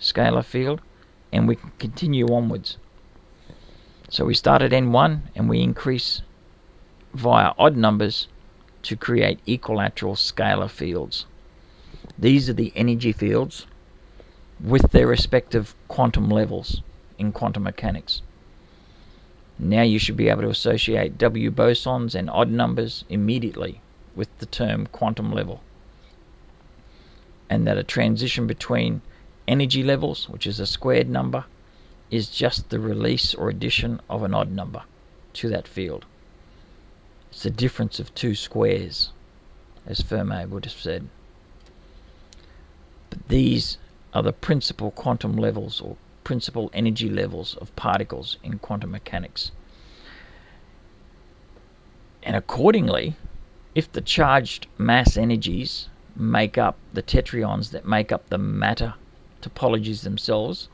scalar field and we can continue onwards. So we start at N1 and we increase via odd numbers to create equilateral scalar fields. These are the energy fields with their respective quantum levels in quantum mechanics. Now you should be able to associate W bosons and odd numbers immediately with the term quantum level. And that a transition between energy levels, which is a squared number, is just the release or addition of an odd number to that field. It's the difference of two squares, as Fermat would have said. But these are the principal quantum levels or principal energy levels of particles in quantum mechanics. And accordingly, if the charged mass energies make up the tetryons that make up the matter topologies themselves,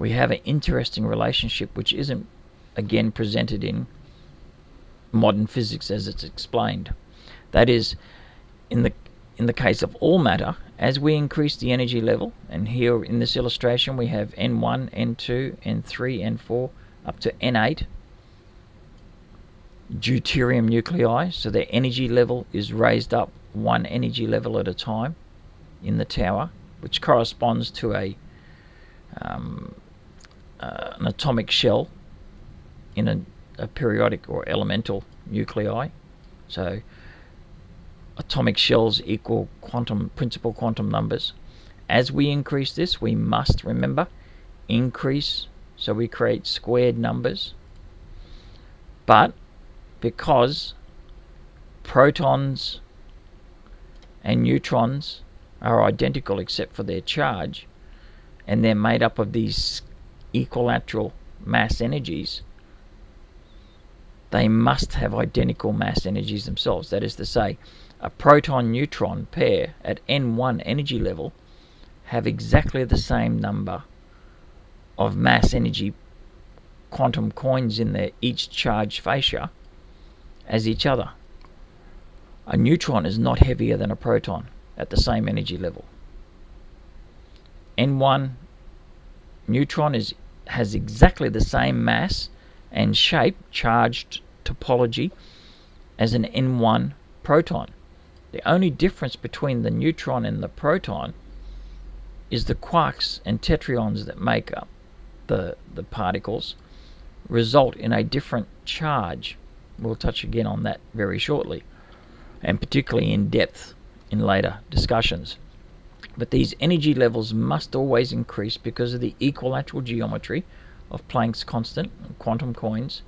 we have an interesting relationship which isn't again presented in modern physics as it's explained. That is, in the in the case of all matter, as we increase the energy level, and here in this illustration we have N1, N2, N3, N4, up to N8 deuterium nuclei, so their energy level is raised up one energy level at a time in the tower, which corresponds to a um, uh, an atomic shell in a, a periodic or elemental nuclei. So atomic shells equal quantum principal quantum numbers. As we increase this, we must remember increase so we create squared numbers. But because protons and neutrons are identical except for their charge and they're made up of these equilateral mass energies they must have identical mass energies themselves that is to say a proton neutron pair at n1 energy level have exactly the same number of mass energy quantum quoins in their each charge fascia as each other. A neutron is not heavier than a proton at the same energy level. N1 neutron is has exactly the same mass and shape, charged topology, as an N1 proton. The only difference between the neutron and the proton is the quarks and tetryons that make up the, the particles result in a different charge We'll touch again on that very shortly, and particularly in depth in later discussions. But these energy levels must always increase because of the equilateral geometry of Planck's constant, and quantum quoins,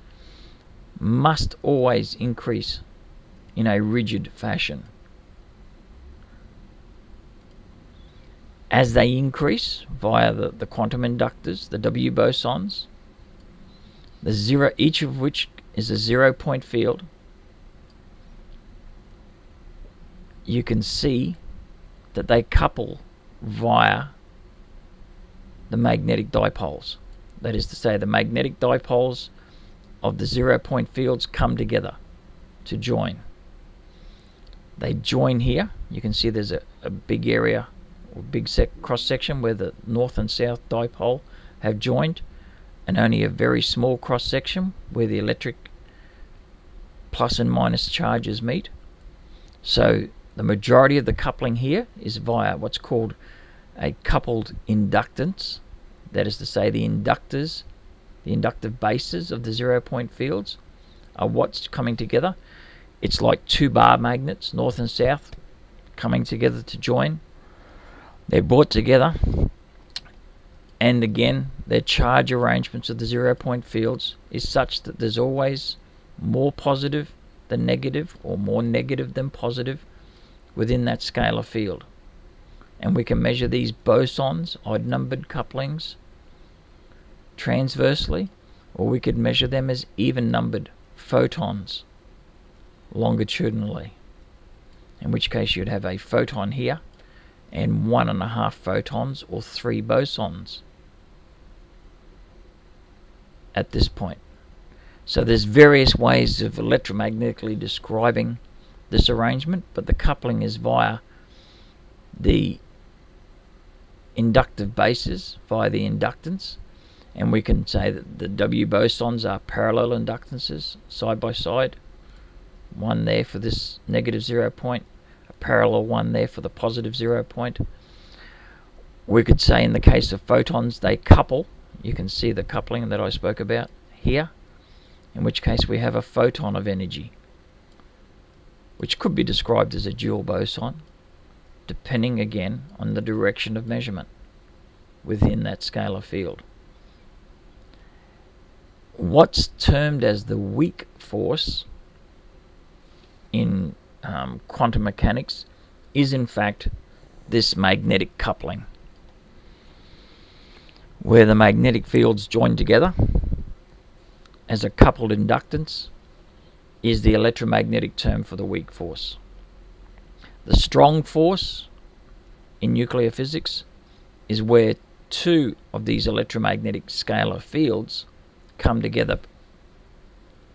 must always increase in a rigid fashion. As they increase via the, the quantum inductors, the W bosons, the zero, each of which is a zero point field. You can see that they couple via the magnetic dipoles. That is to say, the magnetic dipoles of the zero point fields come together to join. They join here. You can see there's a, a big area or big cross section where the north and south dipole have joined and only a very small cross section where the electric plus and minus charges meet. So the majority of the coupling here is via what's called a coupled inductance. That is to say, the inductors, the inductive bases of the zero point fields are what's coming together. It's like two bar magnets, north and south, coming together to join. They're brought together and again their charge arrangements of the zero point fields is such that there's always more positive than negative or more negative than positive within that scalar field and we can measure these bosons odd numbered couplings transversely or we could measure them as even numbered photons longitudinally in which case you'd have a photon here and one and a half photons or three bosons at this point. So there's various ways of electromagnetically describing this arrangement, but the coupling is via the inductive bases via the inductance, and we can say that the W bosons are parallel inductances side by side. One there for this negative zero point, a parallel one there for the positive zero point. We could say in the case of photons they couple. You can see the coupling that I spoke about here, in which case we have a photon of energy, which could be described as a dual boson depending again on the direction of measurement within that scalar field. What's termed as the weak force in um, quantum mechanics is in fact this magnetic coupling where the magnetic fields join together as a coupled inductance is the electromagnetic term for the weak force. The strong force in nuclear physics is where two of these electromagnetic scalar fields come together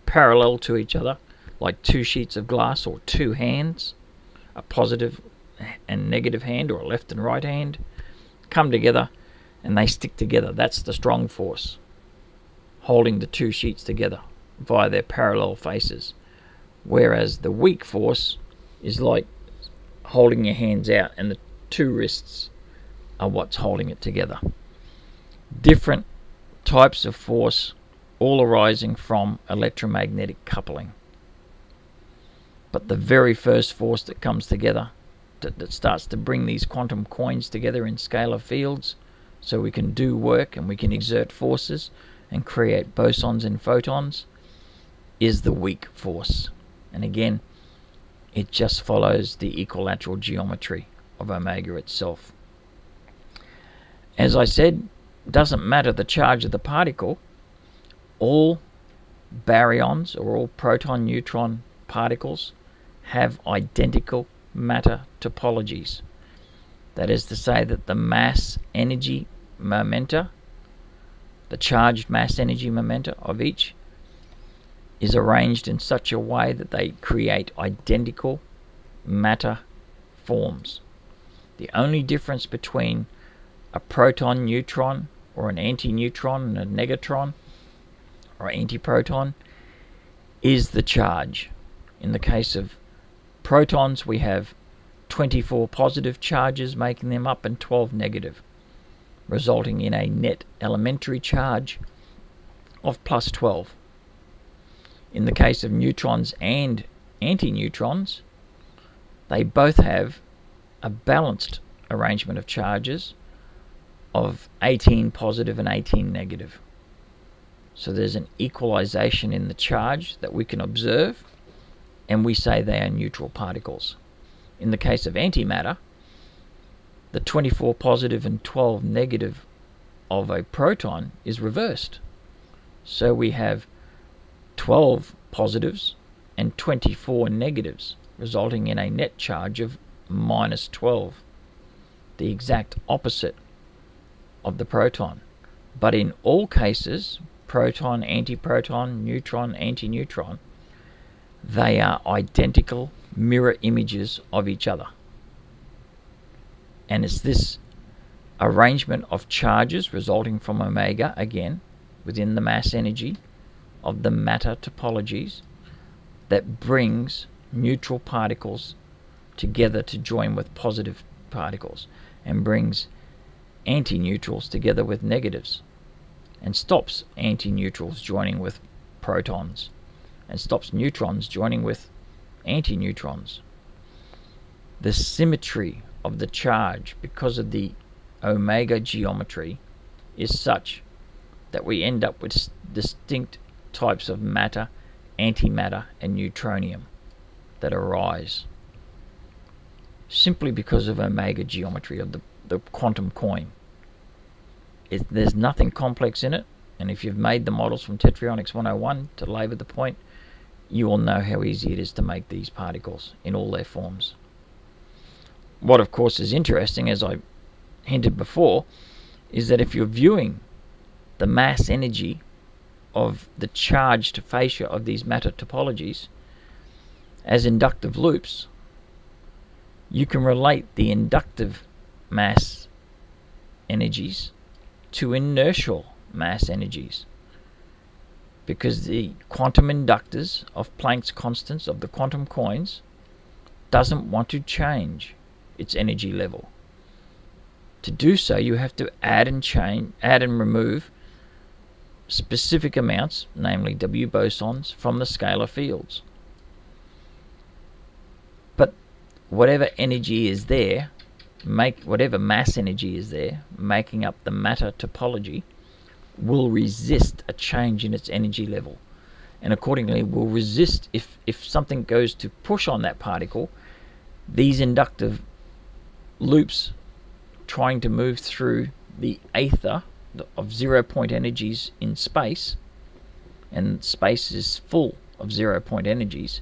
parallel to each other, like two sheets of glass or two hands, a positive and negative hand or a left and right hand, come together and they stick together. That's the strong force holding the two sheets together via their parallel faces. Whereas the weak force is like holding your hands out, and the two wrists are what's holding it together. Different types of force, all arising from electromagnetic coupling. But the very first force that comes together, that, that starts to bring these quantum quoins together in scalar fields, so we can do work and we can exert forces and create bosons and photons, is the weak force. And again, it just follows the equilateral geometry of omega itself. As I said, doesn't matter the charge of the particle, all baryons or all proton neutron particles have identical matter topologies. That is to say that the mass energy momenta, the charged mass energy momenta of each is arranged in such a way that they create identical matter forms. The only difference between a proton neutron or an antineutron and a negatron or antiproton is the charge. In the case of protons, we have 24 positive charges making them up and 12 negative, resulting in a net elementary charge of plus 12. In the case of neutrons and antineutrons, they both have a balanced arrangement of charges of 18 positive and 18 negative. So there's an equalization in the charge that we can observe, and we say they are neutral particles. In the case of antimatter, the 24 positive and 12 negative of a proton is reversed. So we have 12 positives and 24 negatives, resulting in a net charge of minus 12, the exact opposite of the proton. But in all cases, proton, antiproton, neutron, antineutron, they are identical mirror images of each other. And it's this arrangement of charges resulting from omega, again, within the mass energy, of the matter topologies that brings neutral particles together to join with positive particles and brings anti-neutrals together with negatives and stops anti-neutrals joining with protons and stops neutrons joining with anti-neutrons. The symmetry of the charge because of the omega geometry is such that we end up with distinct types of matter, antimatter, and neutronium that arise simply because of omega geometry of the, the quantum quoin. It, there's nothing complex in it, and if you've made the models from Tetryonics 101 to labour the point, you will know how easy it is to make these particles in all their forms. What, of course, is interesting, as I hinted before, is that if you're viewing the mass energy of the charged fascia of these matter topologies as inductive loops, you can relate the inductive mass energies to inertial mass energies because the quantum inductors of Planck's constants of the quantum quoins doesn't want to change its energy level. To do so, you have to add and change, add and remove specific amounts, namely W bosons, from the scalar fields. But whatever energy is there, make whatever mass energy is there, making up the matter topology, will resist a change in its energy level and accordingly will resist if if something goes to push on that particle these inductive loops trying to move through the aether of zero point energies in space, and space is full of zero point energies,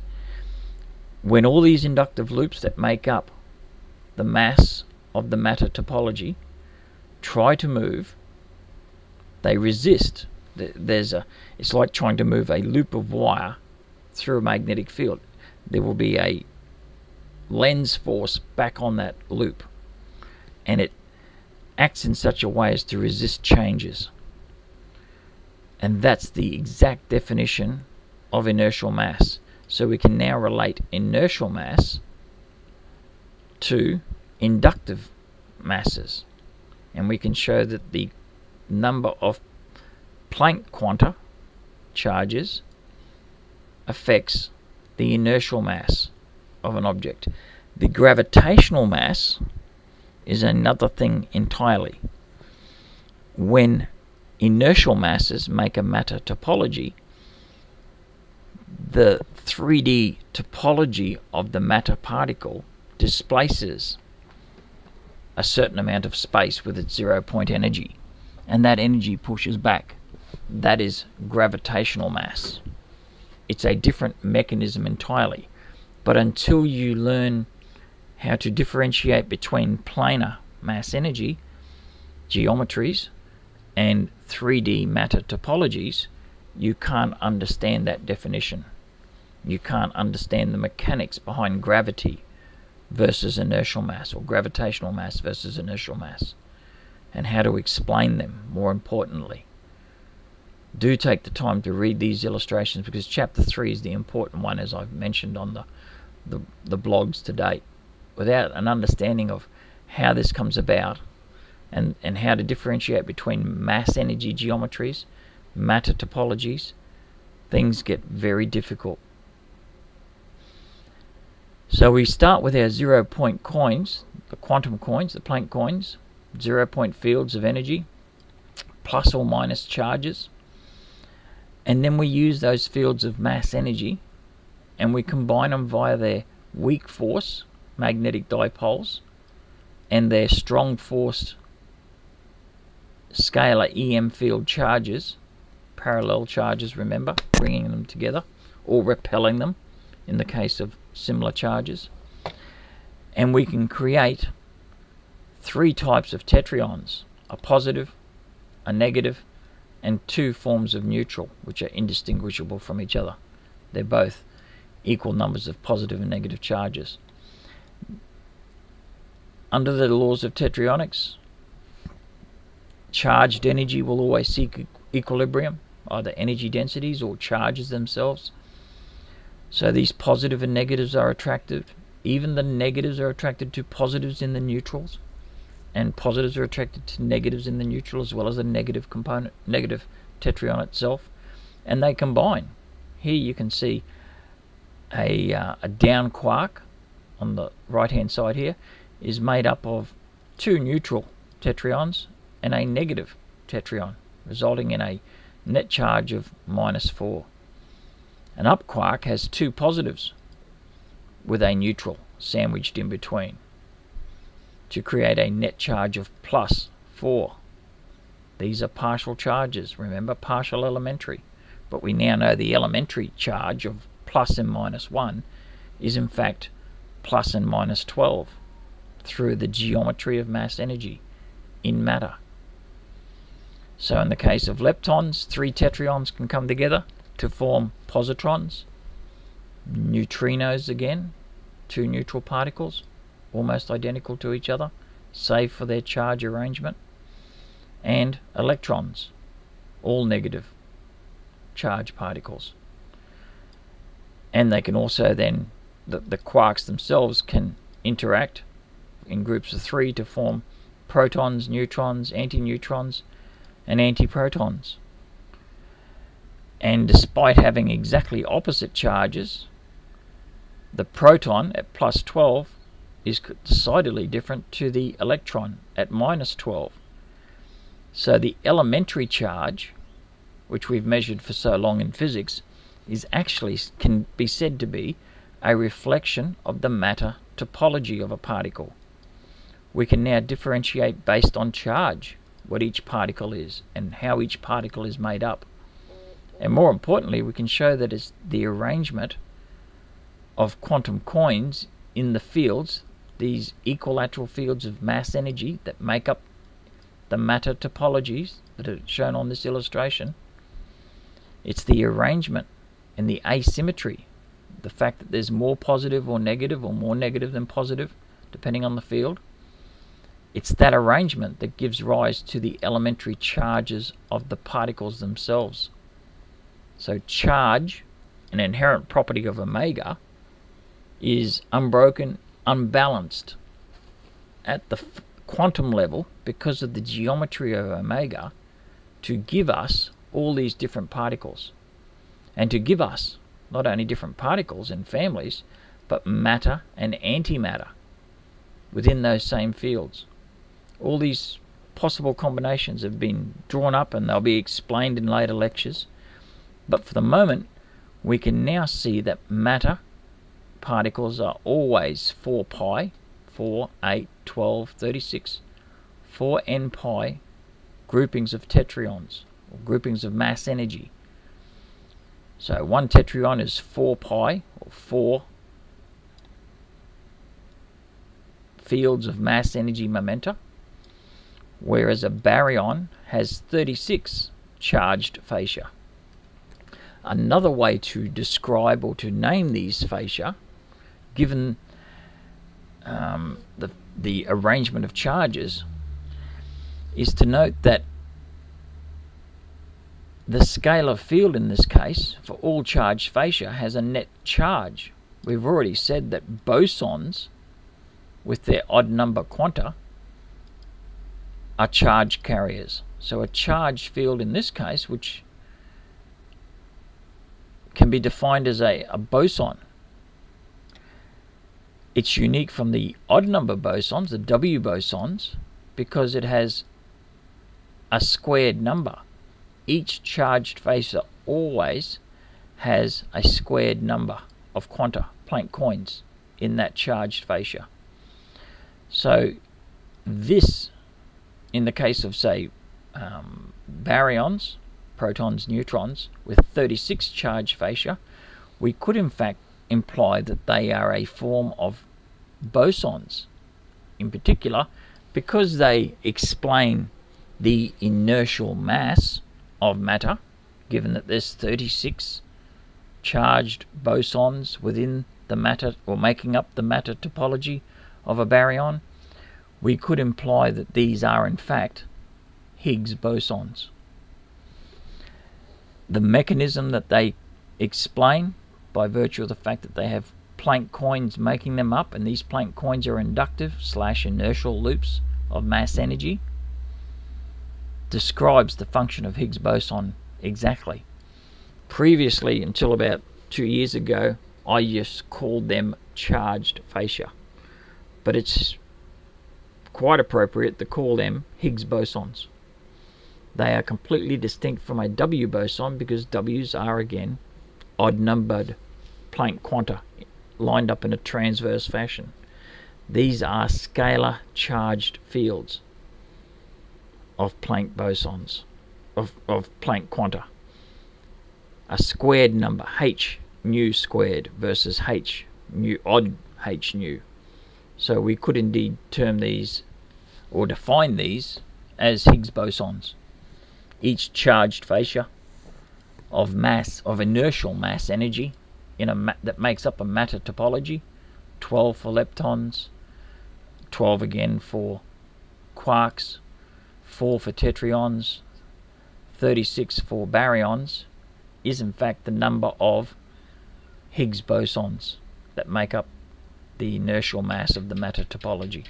when all these inductive loops that make up the mass of the matter topology try to move, they resist. There's a, it's like trying to move a loop of wire through a magnetic field. There will be a Lenz force back on that loop and it acts in such a way as to resist changes. And that's the exact definition of inertial mass. So we can now relate inertial mass to inductive masses. And we can show that the number of Planck quanta charges affects the inertial mass of an object. The gravitational mass is another thing entirely. When inertial masses make a matter topology, the 3D topology of the matter particle displaces a certain amount of space with its zero point energy, and that energy pushes back. That is gravitational mass. It's a different mechanism entirely. But until you learn how to differentiate between planar mass energy geometries and 3D matter topologies, you can't understand that definition. You can't understand the mechanics behind gravity versus inertial mass or gravitational mass versus inertial mass and how to explain them more importantly. Do take the time to read these illustrations because chapter 3 is the important one as I've mentioned on the the, the blogs to date without an understanding of how this comes about and, and how to differentiate between mass energy geometries, matter topologies, things get very difficult. So we start with our zero point quoins, the quantum quoins, the Planck quoins, zero point fields of energy, plus or minus charges. And then we use those fields of mass energy and we combine them via their weak force magnetic dipoles and their strong force scalar EM field charges, parallel charges, remember, bringing them together or repelling them in the case of similar charges. And we can create three types of tetryons a positive, a negative, and two forms of neutral, which are indistinguishable from each other. They're both equal numbers of positive and negative charges. Under the laws of tetryonics, charged energy will always seek equilibrium, either energy densities or charges themselves. So these positive and negatives are attracted. Even the negatives are attracted to positives in the neutrals, and positives are attracted to negatives in the neutral as well as the negative component, negative tetryon itself, and they combine. Here you can see a, uh, a down quark on the right hand side here is made up of two neutral tetryons and a negative tetryon, resulting in a net charge of minus 4. An up quark has two positives with a neutral sandwiched in between to create a net charge of plus 4. These are partial charges, remember, partial elementary. But we now know the elementary charge of plus and minus 1 is in fact plus and minus 12 through the geometry of mass energy in matter. So in the case of leptons, three tetryons can come together to form positrons, neutrinos again, two neutral particles, almost identical to each other, save for their charge arrangement, and electrons, all negative charge particles. And they can also then, the, the quarks themselves can interact in groups of three to form protons, neutrons, antineutrons, and antiprotons. And despite having exactly opposite charges, the proton at plus 12 is decidedly different to the electron at minus 12. So the elementary charge, which we've measured for so long in physics, is actually can be said to be a reflection of the matter topology of a particle. We can now differentiate based on charge what each particle is and how each particle is made up. And more importantly, we can show that it's the arrangement of quantum quoins in the fields, these equilateral fields of mass energy that make up the matter topologies that are shown on this illustration. It's the arrangement and the asymmetry, the fact that there's more positive or negative or more negative than positive, depending on the field. It's that arrangement that gives rise to the elementary charges of the particles themselves. So charge, an inherent property of omega, is unbroken, unbalanced at the quantum level because of the geometry of omega to give us all these different particles and to give us not only different particles and families but matter and antimatter within those same fields. All these possible combinations have been drawn up and they'll be explained in later lectures. But for the moment, we can now see that matter particles are always 4 pi, 4, 8, 12, 36, 4 n pi groupings of tetryons, or groupings of mass energy. So one tetryon is 4 pi, or 4 fields of mass energy momenta, whereas a baryon has 36 charged fascia. Another way to describe or to name these fascia given um, the, the arrangement of charges is to note that the scalar field in this case for all charged fascia has a net charge. We've already said that bosons with their odd number quanta are charge carriers. So a charge field in this case, which can be defined as a, a boson, it's unique from the odd number bosons, the W bosons, because it has a squared number. Each charged fascia always has a squared number of quanta, Planck quoins, in that charged fascia. So this, in the case of, say, um, baryons, protons, neutrons, with 36 charge fascia, we could in fact imply that they are a form of bosons in particular because they explain the inertial mass of matter given that there's 36 charged bosons within the matter or making up the matter topology of a baryon we could imply that these are in fact Higgs bosons the mechanism that they explain by virtue of the fact that they have Planck quoins making them up, and these Planck quoins are inductive slash inertial loops of mass energy, describes the function of Higgs boson exactly. Previously, until about two years ago, I just called them charged fascia, but it's quite appropriate to call them Higgs bosons. They are completely distinct from a W boson because W's are again odd numbered Planck quanta lined up in a transverse fashion. These are scalar charged fields of Planck bosons, of, of Planck quanta. A squared number, h nu squared versus h nu odd h nu. So we could indeed term these or define these as Higgs bosons. Each charged fascia of mass, of inertial mass energy in a that makes up a matter topology 12 for leptons 12 again for quarks, 4 for tetryons, 36 for baryons, is in fact the number of Higgs bosons that make up the inertial mass of the matter topology.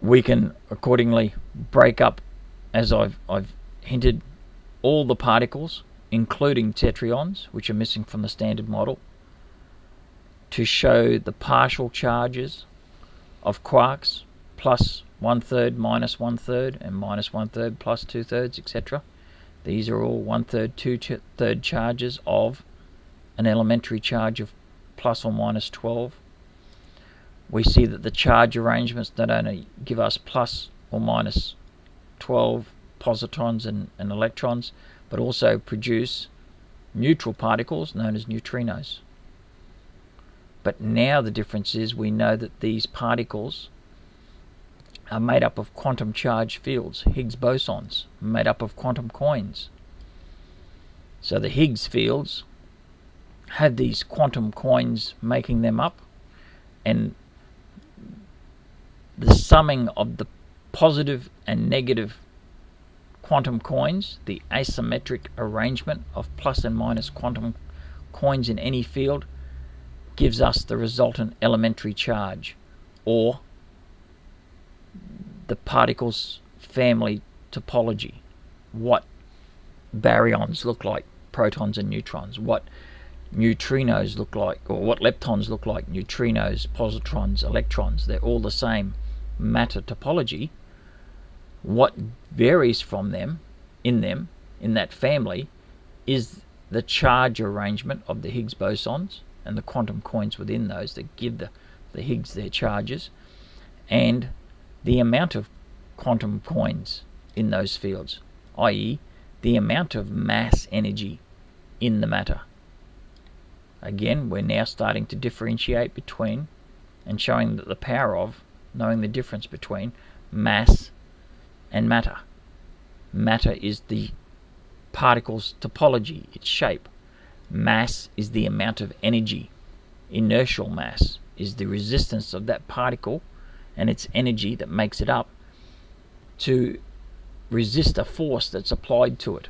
We can accordingly break up, as I've, I've hinted, all the particles, including tetryons, which are missing from the standard model, to show the partial charges of quarks plus one third, minus one third, and minus one third, plus two thirds, etc. These are all one third, two third charges of an elementary charge of plus or minus 12. We see that the charge arrangements not only give us plus or minus 12 positrons and, and electrons, but also produce neutral particles known as neutrinos. But now the difference is we know that these particles are made up of quantum charge fields, Higgs bosons, made up of quantum quoins. So the Higgs fields have these quantum quoins making them up, and the summing of the positive and negative quantum quoins, the asymmetric arrangement of plus and minus quantum quoins in any field, gives us the resultant elementary charge, or the particles family topology, what baryons look like, protons and neutrons, what neutrinos look like, or what leptons look like, neutrinos, positrons, electrons, they're all the same matter topology. What varies from them, in them, in that family, is the charge arrangement of the Higgs bosons and the quantum quoins within those that give the, the Higgs their charges, and the amount of quantum quoins in those fields, i.e., the amount of mass energy in the matter. Again, we're now starting to differentiate between and showing that the power of knowing the difference between mass and matter. Matter is the particle's topology, its shape. Mass is the amount of energy. Inertial mass is the resistance of that particle and its energy that makes it up to resist a force that's applied to it.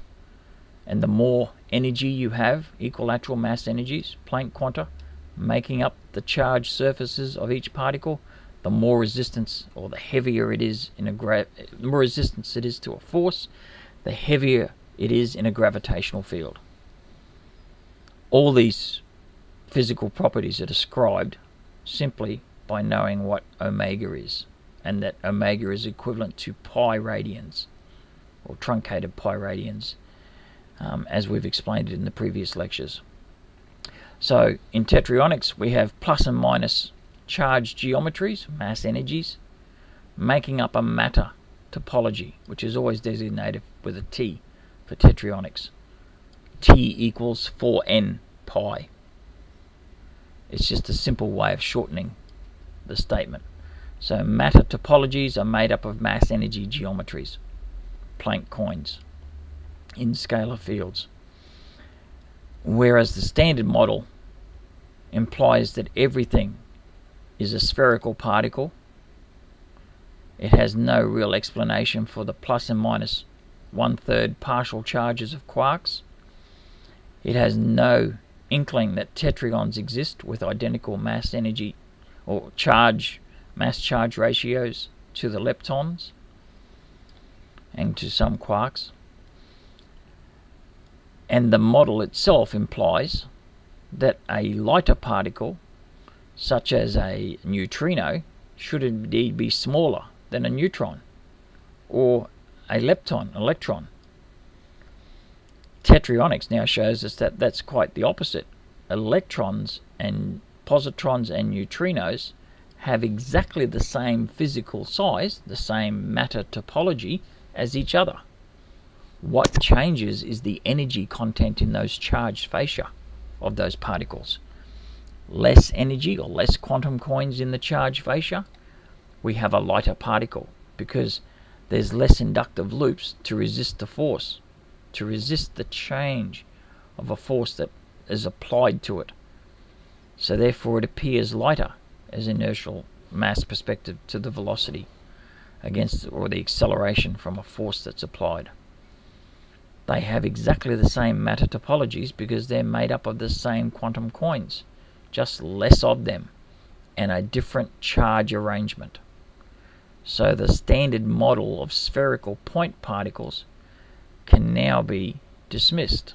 And the more energy you have, equilateral mass energies, Planck quanta, making up the charged surfaces of each particle, the more resistance or the heavier it is in a gra- the more resistance it is to a force, the heavier it is in a gravitational field. All these physical properties are described simply by knowing what omega is, and that omega is equivalent to pi radians, or truncated pi radians, um, as we've explained it in the previous lectures. So in tetryonics, we have plus and minus charge geometries, mass energies, making up a matter topology, which is always designated with a T for tetryonics. T equals 4n pi. It's just a simple way of shortening the statement. So matter topologies are made up of mass energy geometries, Planck quoins, in scalar fields. Whereas the standard model implies that everything is a spherical particle. It has no real explanation for the plus and minus one third partial charges of quarks. It has no inkling that tetryons exist with identical mass energy or charge mass charge ratios to the leptons and to some quarks. And the model itself implies that a lighter particle, such as a neutrino, should indeed be smaller than a neutron or a lepton, electron. Tetryonics now shows us that that's quite the opposite. Electrons and positrons and neutrinos have exactly the same physical size, the same matter topology as each other. What changes is the energy content in those charged fascia of those particles. Less energy or less quantum quoins in the charge fascia, we have a lighter particle because there's less inductive loops to resist the force, to resist the change of a force that is applied to it so therefore it appears lighter as inertial mass perspective to the velocity against or the acceleration from a force that's applied. They have exactly the same matter topologies because they're made up of the same quantum quoins, just less of them, and a different charge arrangement. So the standard model of spherical point particles can now be dismissed.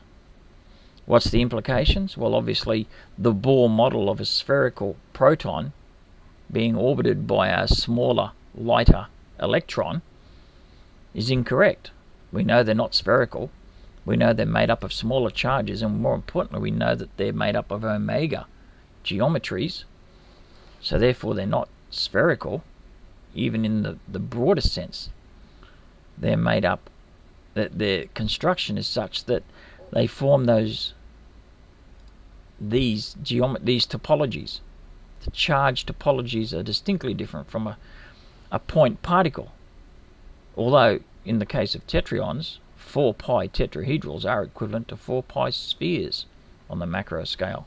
What's the implications? Well, obviously, the Bohr model of a spherical proton being orbited by a smaller, lighter electron is incorrect. We know they're not spherical. We know they're made up of smaller charges, and more importantly, we know that they're made up of omega geometries. So, therefore, they're not spherical, even in the, the broadest sense. They're made up, that their construction is such that they form those these geomet these topologies. The charge topologies are distinctly different from a, a point particle. Although in the case of tetryons, 4 pi tetrahedrals are equivalent to 4 pi spheres on the macro scale.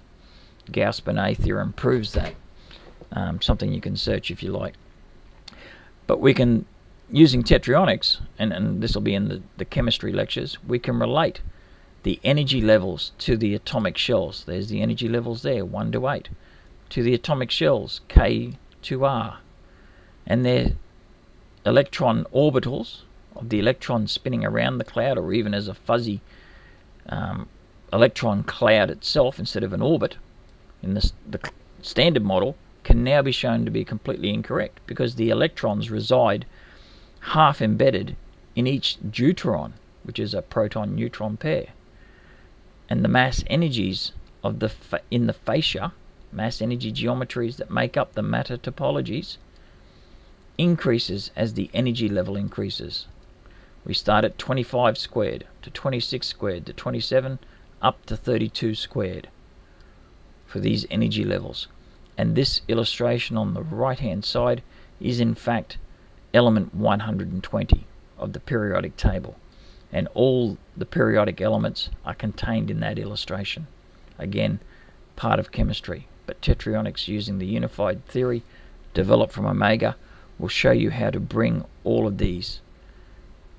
Gauss-Bonnet theorem proves that. Um, something you can search if you like. But we can, using tetryonics, and, and this will be in the, the chemistry lectures, we can relate the energy levels to the atomic shells. There's the energy levels there, 1 to 8. To the atomic shells, K to R. And their electron orbitals of the electron spinning around the cloud, or even as a fuzzy um, electron cloud itself instead of an orbit in this, the standard model, can now be shown to be completely incorrect because the electrons reside half embedded in each deuteron, which is a proton neutron pair and the mass energies of the in the fascia, mass energy geometries that make up the matter topologies, increases as the energy level increases. We start at 25 squared to 26 squared to 27 up to 32 squared for these energy levels. And this illustration on the right hand side is in fact element 120 of the periodic table and all the periodic elements are contained in that illustration. Again, part of chemistry, but tetryonics using the unified theory developed from Omega will show you how to bring all of these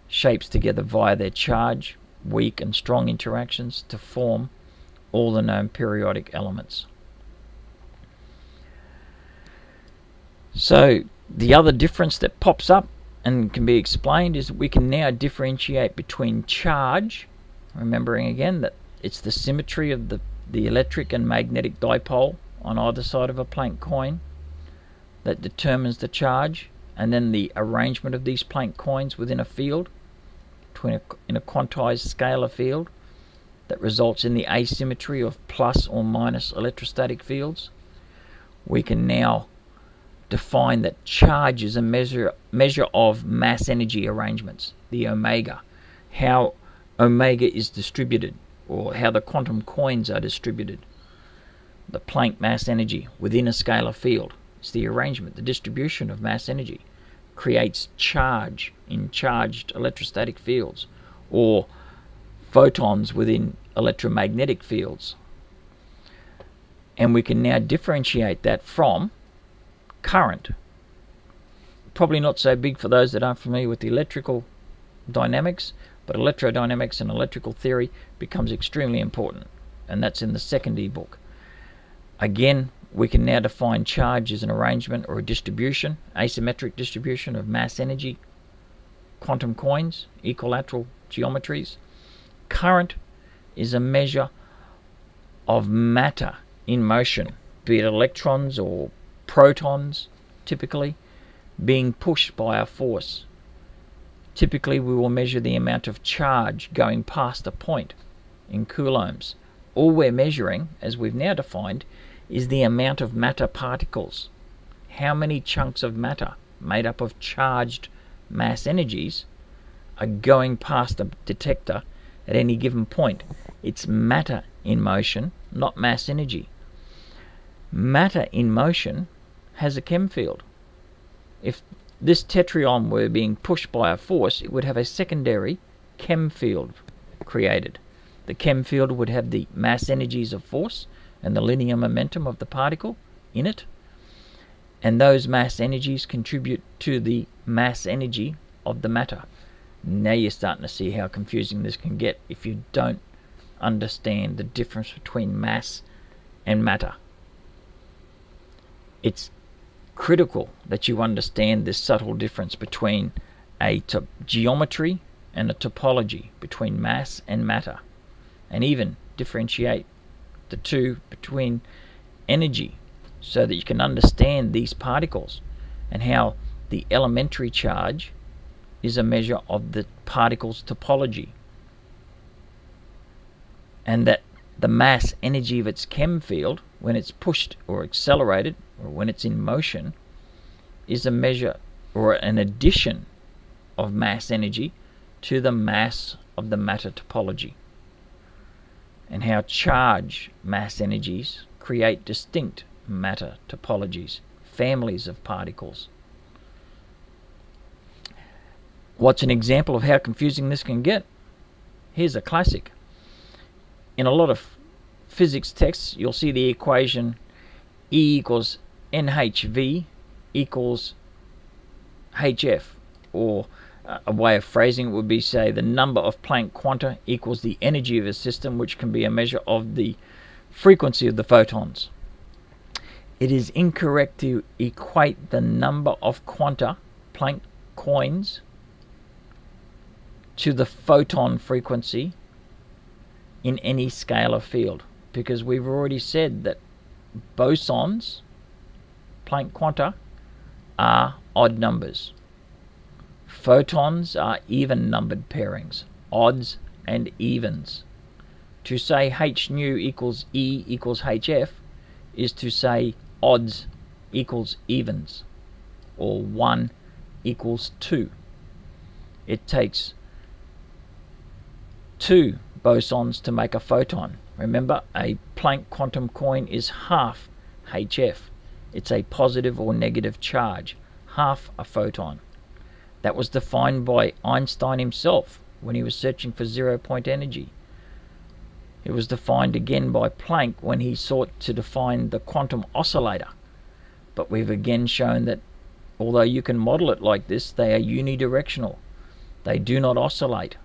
shapes together via their charge, weak and strong interactions to form all the known periodic elements. So the other difference that pops up and can be explained is that we can now differentiate between charge, remembering again that it's the symmetry of the, the electric and magnetic dipole on either side of a Planck quoin that determines the charge, and then the arrangement of these Planck quoins within a field, between a, in a quantized scalar field, that results in the asymmetry of plus or minus electrostatic fields. We can now define that charge is a measure measure of mass energy arrangements, the omega, how omega is distributed, or how the quantum quoins are distributed. The Planck mass energy within a scalar field is the arrangement, the distribution of mass energy creates charge in charged electrostatic fields, or photons within electromagnetic fields. And we can now differentiate that from current. Probably not so big for those that aren't familiar with the electrical dynamics, but electrodynamics and electrical theory becomes extremely important, and that's in the second ebook. Again, we can now define charge as an arrangement or a distribution, asymmetric distribution of mass energy, quantum quoins, equilateral geometries. Current is a measure of matter in motion, be it electrons or protons, typically, being pushed by a force. Typically, we will measure the amount of charge going past a point in coulombs. All we're measuring, as we've now defined, is the amount of matter particles. How many chunks of matter made up of charged mass energies are going past a detector at any given point. It's matter in motion, not mass energy. Matter in motion has a KEM field. If this tetryon were being pushed by a force, it would have a secondary KEM field created. The KEM field would have the mass energies of force and the linear momentum of the particle in it. And those mass energies contribute to the mass energy of the matter. Now you're starting to see how confusing this can get if you don't understand the difference between mass and matter. It's critical that you understand this subtle difference between a geometry and a topology between mass and matter, and even differentiate the two between energy so that you can understand these particles and how the elementary charge is a measure of the particle's topology and that the mass energy of its KEM field when it's pushed or accelerated or when it's in motion is a measure or an addition of mass energy to the mass of the matter topology and how charge mass energies create distinct matter topologies, families of particles. What's an example of how confusing this can get? Here's a classic. In a lot of physics texts, you'll see the equation E equals NHV equals HF, or a way of phrasing it would be say the number of Planck quanta equals the energy of a system, which can be a measure of the frequency of the photons. It is incorrect to equate the number of quanta, Planck quoins, to the photon frequency in any scalar field because we've already said that bosons, Planck quanta, are odd numbers. Photons are even numbered pairings, odds and evens. To say h nu equals E equals hf is to say odds equals evens, or 1 equals 2. It takes two bosons to make a photon. Remember, a Planck quantum quoin is half hf. It's a positive or negative charge, half a photon. That was defined by Einstein himself when he was searching for zero point energy. It was defined again by Planck when he sought to define the quantum oscillator. But we've again shown that although you can model it like this, they are unidirectional. They do not oscillate.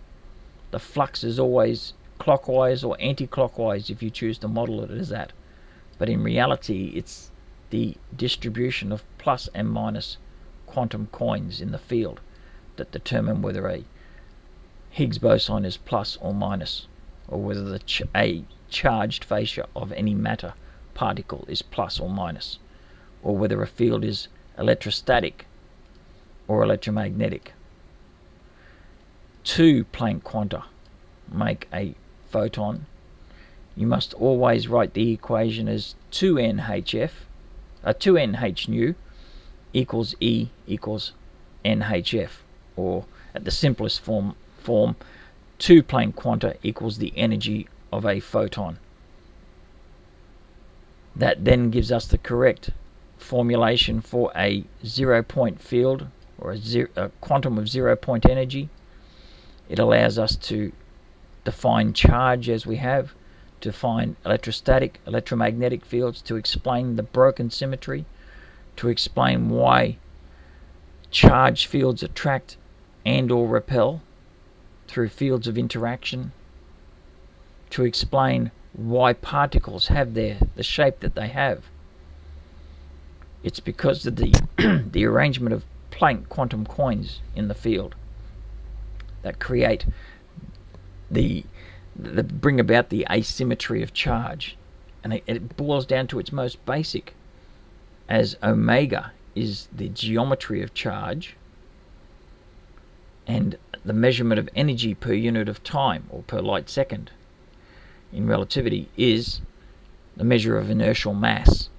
The flux is always clockwise or anti-clockwise if you choose to model it as that. But in reality, it's the distribution of plus and minus quantum quoins in the field that determine whether a Higgs boson is plus or minus, or whether the ch a charged facia of any matter particle is plus or minus, or whether a field is electrostatic or electromagnetic. Two Planck quanta make a photon. You must always write the equation as 2nhf, uh, 2nh nu equals E equals NHF, or at the simplest form, form 2 Planck quanta equals the energy of a photon. That then gives us the correct formulation for a zero point field or a, zero, a quantum of zero point energy. It allows us to define charge as we have, to find electrostatic, electromagnetic fields, to explain the broken symmetry, to explain why charge fields attract and or repel through fields of interaction, to explain why particles have their the shape that they have. It's because of the <clears throat> the arrangement of Planck quantum quoins in the field that create the that bring about the asymmetry of charge, and it, it boils down to its most basic as omega is the geometry of charge and the measurement of energy per unit of time or per light second in relativity is the measure of inertial mass.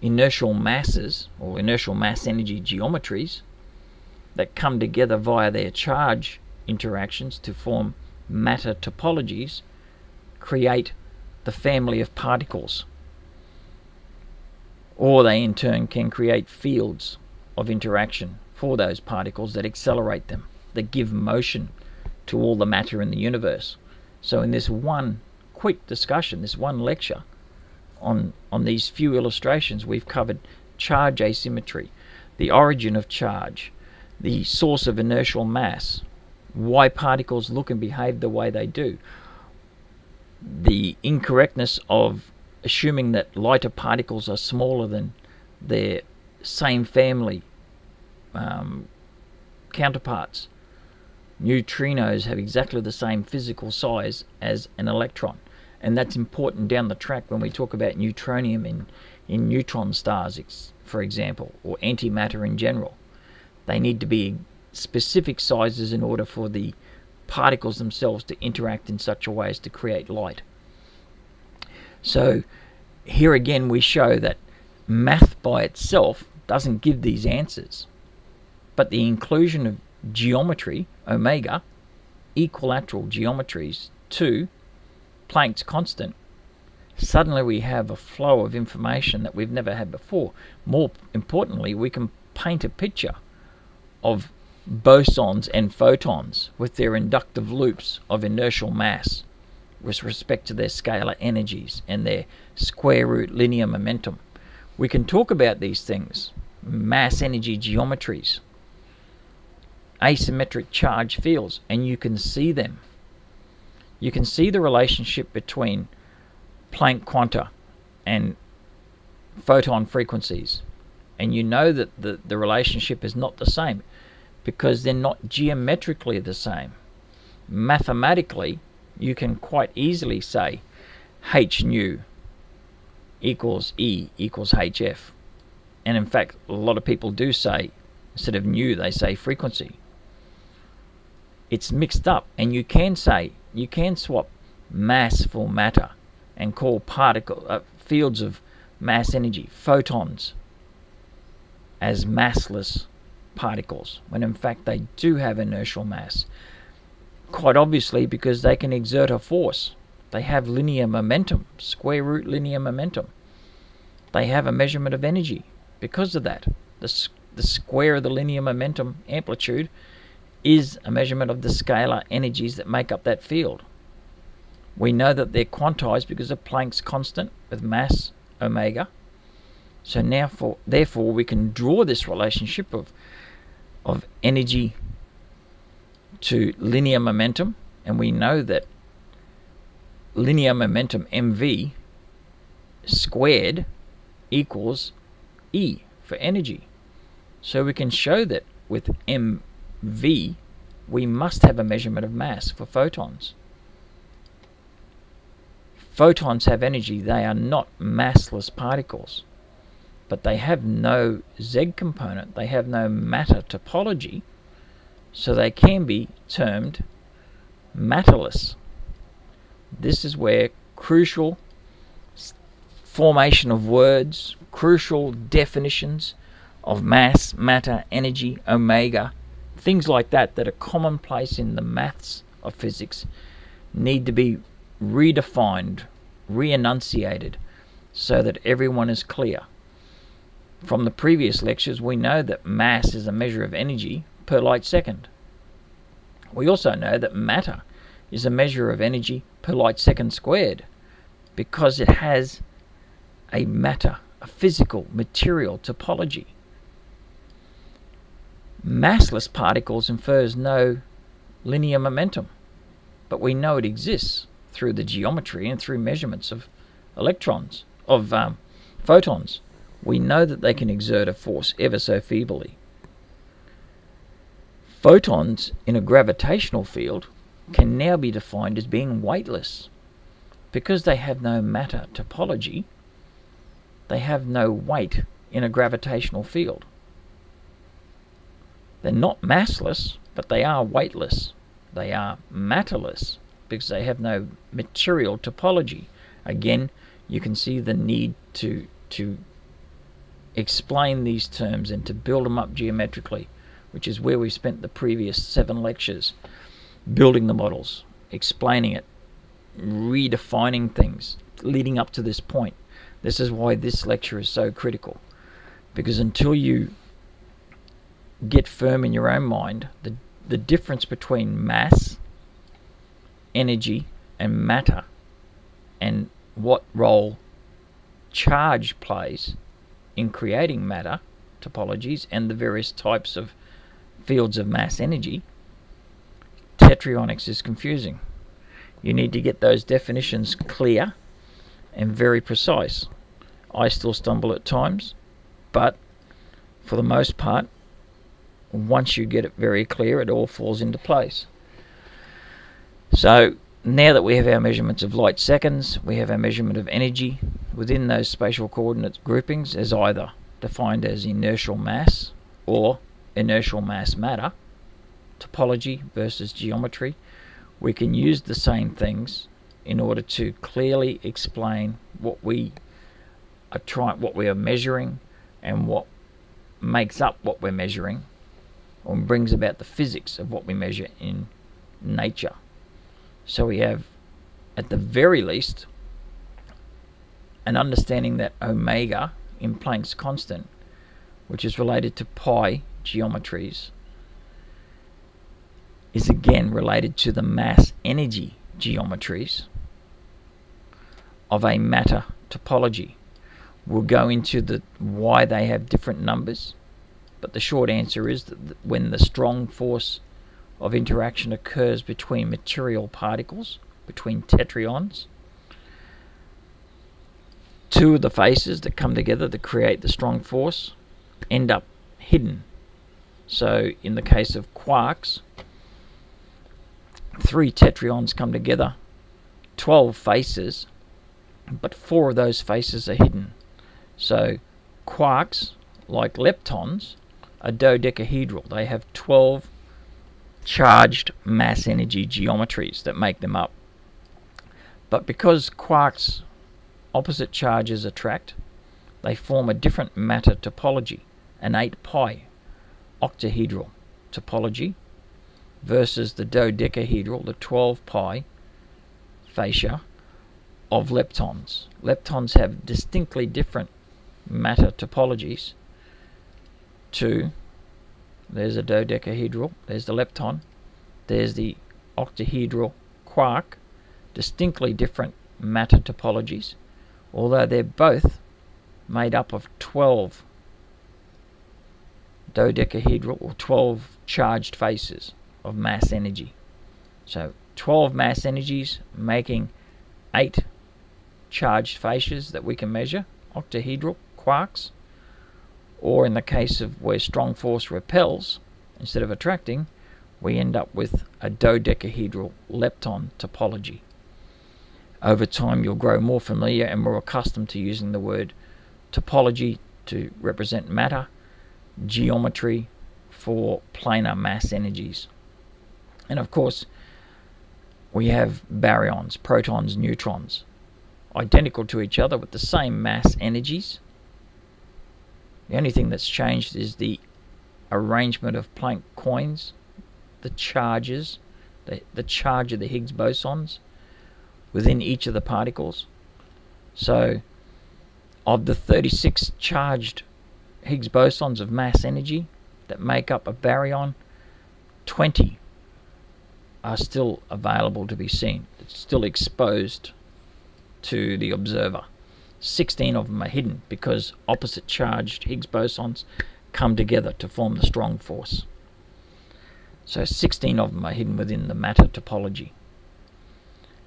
Inertial masses or inertial mass energy geometries that come together via their charge interactions to form matter topologies create the family of particles or they in turn can create fields of interaction for those particles that accelerate them, that give motion to all the matter in the universe. So, in this one quick discussion, this one lecture on, on these few illustrations, we've covered charge asymmetry, the origin of charge, the source of inertial mass, why particles look and behave the way they do, the incorrectness of assuming that lighter particles are smaller than their same family um, counterparts. Neutrinos have exactly the same physical size as an electron, and that's important down the track when we talk about neutronium in, in neutron stars, for example, or antimatter in general. They need to be specific sizes in order for the particles themselves to interact in such a way as to create light. So here again we show that math by itself doesn't give these answers, but the inclusion of geometry, omega, equilateral geometries to Planck's constant, suddenly we have a flow of information that we've never had before. More importantly, we can paint a picture of bosons and photons with their inductive loops of inertial mass with respect to their scalar energies and their square root linear momentum. We can talk about these things, mass energy geometries, asymmetric charge fields, and you can see them. You can see the relationship between Planck quanta and photon frequencies. And you know that the, the relationship is not the same because they're not geometrically the same. Mathematically, you can quite easily say h nu equals E equals HF. And in fact, a lot of people do say, instead of nu, they say frequency. It's mixed up, and you can say, you can swap mass for matter and call particle uh, fields of mass energy, photons, as massless particles, when in fact they do have inertial mass. Quite obviously, because they can exert a force. They have linear momentum, square root linear momentum. They have a measurement of energy because of that. The, the square of the linear momentum amplitude is a measurement of the scalar energies that make up that field. We know that they're quantized because of Planck's constant with mass omega. So now for, therefore we can draw this relationship of, of energy to linear momentum, and we know that linear momentum mv squared equals E for energy. So we can show that with mv we must have a measurement of mass for photons. Photons have energy, they are not massless particles, but they have no Z component, they have no matter topology, so they can be termed matterless. This is where crucial formation of words, crucial definitions of mass, matter, energy, omega, things like that that are commonplace in the maths of physics need to be redefined, re-enunciated so that everyone is clear. From the previous lectures, we know that mass is a measure of energy per light second. We also know that matter is a measure of energy per light second squared because it has a matter, a physical, material topology. Massless particles infers no linear momentum, but we know it exists through the geometry and through measurements of electrons, of um, photons. We know that they can exert a force ever so feebly. Photons in a gravitational field can now be defined as being weightless. Because they have no matter topology, they have no weight in a gravitational field. They're not massless, but they are weightless. They are matterless because they have no material topology. Again, you can see the need to to explain these terms and to build them up geometrically which is where we spent the previous seven lectures building the models, explaining it, redefining things, leading up to this point. This is why this lecture is so critical. Because until you get firm in your own mind, the, the difference between mass, energy, and matter, and what role charge plays in creating matter topologies and the various types of fields of mass energy, tetryonics is confusing. You need to get those definitions clear and very precise. I still stumble at times, but for the most part, once you get it very clear, it all falls into place. So now that we have our measurements of light seconds, we have our measurement of energy within those spatial coordinate groupings as either defined as inertial mass or inertial mass matter, topology versus geometry, we can use the same things in order to clearly explain what we are trying, what we are measuring, and what makes up what we're measuring, or brings about the physics of what we measure in nature. So we have, at the very least, an understanding that omega in Planck's constant, which is related to pi geometries, is again related to the mass energy geometries of a matter topology. We'll go into the why they have different numbers, but the short answer is that when the strong force of interaction occurs between material particles, between tetryons, two of the faces that come together to create the strong force end up hidden. So in the case of quarks, three tetryons come together, 12 faces, but four of those faces are hidden. So quarks, like leptons, are dodecahedral. They have 12 charged mass energy geometries that make them up. But because quarks opposite charges attract, they form a different matter topology, an 8 pi octahedral topology versus the dodecahedral, the 12 pi fascia of leptons. Leptons have distinctly different matter topologies to there's a dodecahedral, there's the lepton, there's the octahedral quark, distinctly different matter topologies, although they're both made up of 12 dodecahedral or 12 charged faces of mass energy. So 12 mass energies making 8 charged faces that we can measure, octahedral quarks, or in the case of where strong force repels instead of attracting, we end up with a dodecahedral lepton topology. Over time, you'll grow more familiar and more accustomed to using the word topology to represent matter, geometry for planar mass energies. And of course, we have baryons, protons, neutrons, identical to each other with the same mass energies. The only thing that's changed is the arrangement of Planck quoins, the charges, the, the charge of the Higgs bosons within each of the particles. So, of the 36 charged Higgs bosons of mass energy that make up a baryon, 20 are still available to be seen. It's still exposed to the observer. 16 of them are hidden because opposite charged Higgs bosons come together to form the strong force. So 16 of them are hidden within the matter topology.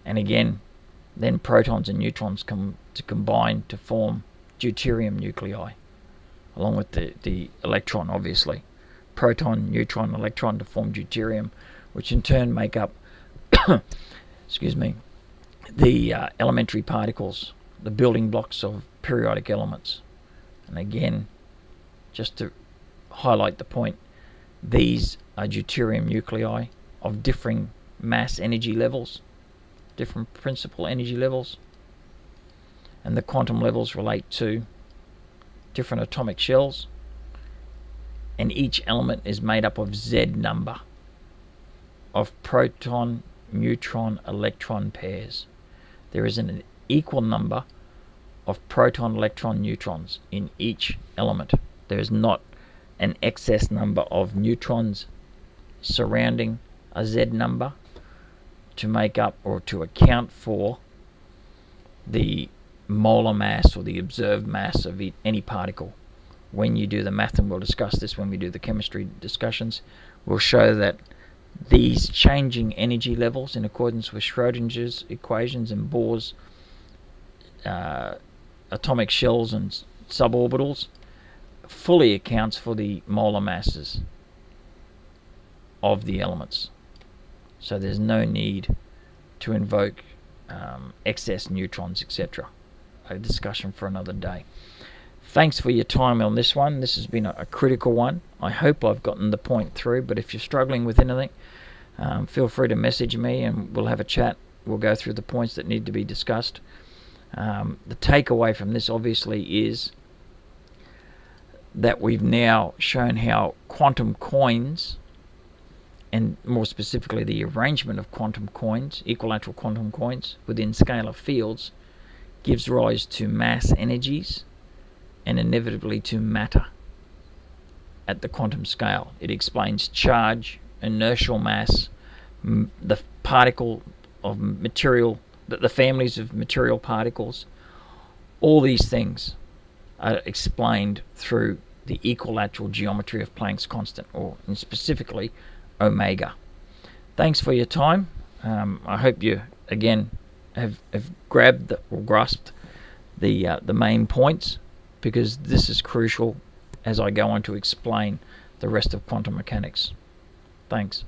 And again, then protons and neutrons come to combine to form deuterium nuclei, along with the, the electron, obviously. Proton, neutron, electron to form deuterium, which in turn make up, <coughs> excuse me, the uh, elementary particles, the building blocks of periodic elements. And again, just to highlight the point, these are deuterium nuclei of differing mass energy levels, different principal energy levels, and the quantum levels relate to different atomic shells, and each element is made up of Z number of proton, neutron, electron pairs. There is an equal number of proton, electron, neutrons in each element. There is not an excess number of neutrons surrounding a Z number to make up or to account for the molar mass or the observed mass of any particle. when you do the math, and we'll discuss this when we do the chemistry discussions, we'll show that these changing energy levels in accordance with Schrodinger's equations and Bohr's uh, atomic shells and suborbitals fully accounts for the molar masses of the elements. So there's no need to invoke um, excess neutrons, etc. A discussion for another day. Thanks for your time on this one. This has been a, a critical one. I hope I've gotten the point through, but if you're struggling with anything, um, feel free to message me and we'll have a chat. We'll go through the points that need to be discussed. Um, the takeaway from this obviously is that we've now shown how quantum quoins, and more specifically the arrangement of quantum quoins, equilateral quantum quoins within scalar fields, gives rise to mass energies and inevitably to matter at the quantum scale. It explains charge, inertial mass, the particle of material, the families of material particles. All these things are explained through the equilateral geometry of Planck's constant, or specifically omega. Thanks for your time. Um, I hope you again have, have grabbed the, or grasped the uh, the main points because this is crucial as I go on to explain the rest of quantum mechanics. Thanks.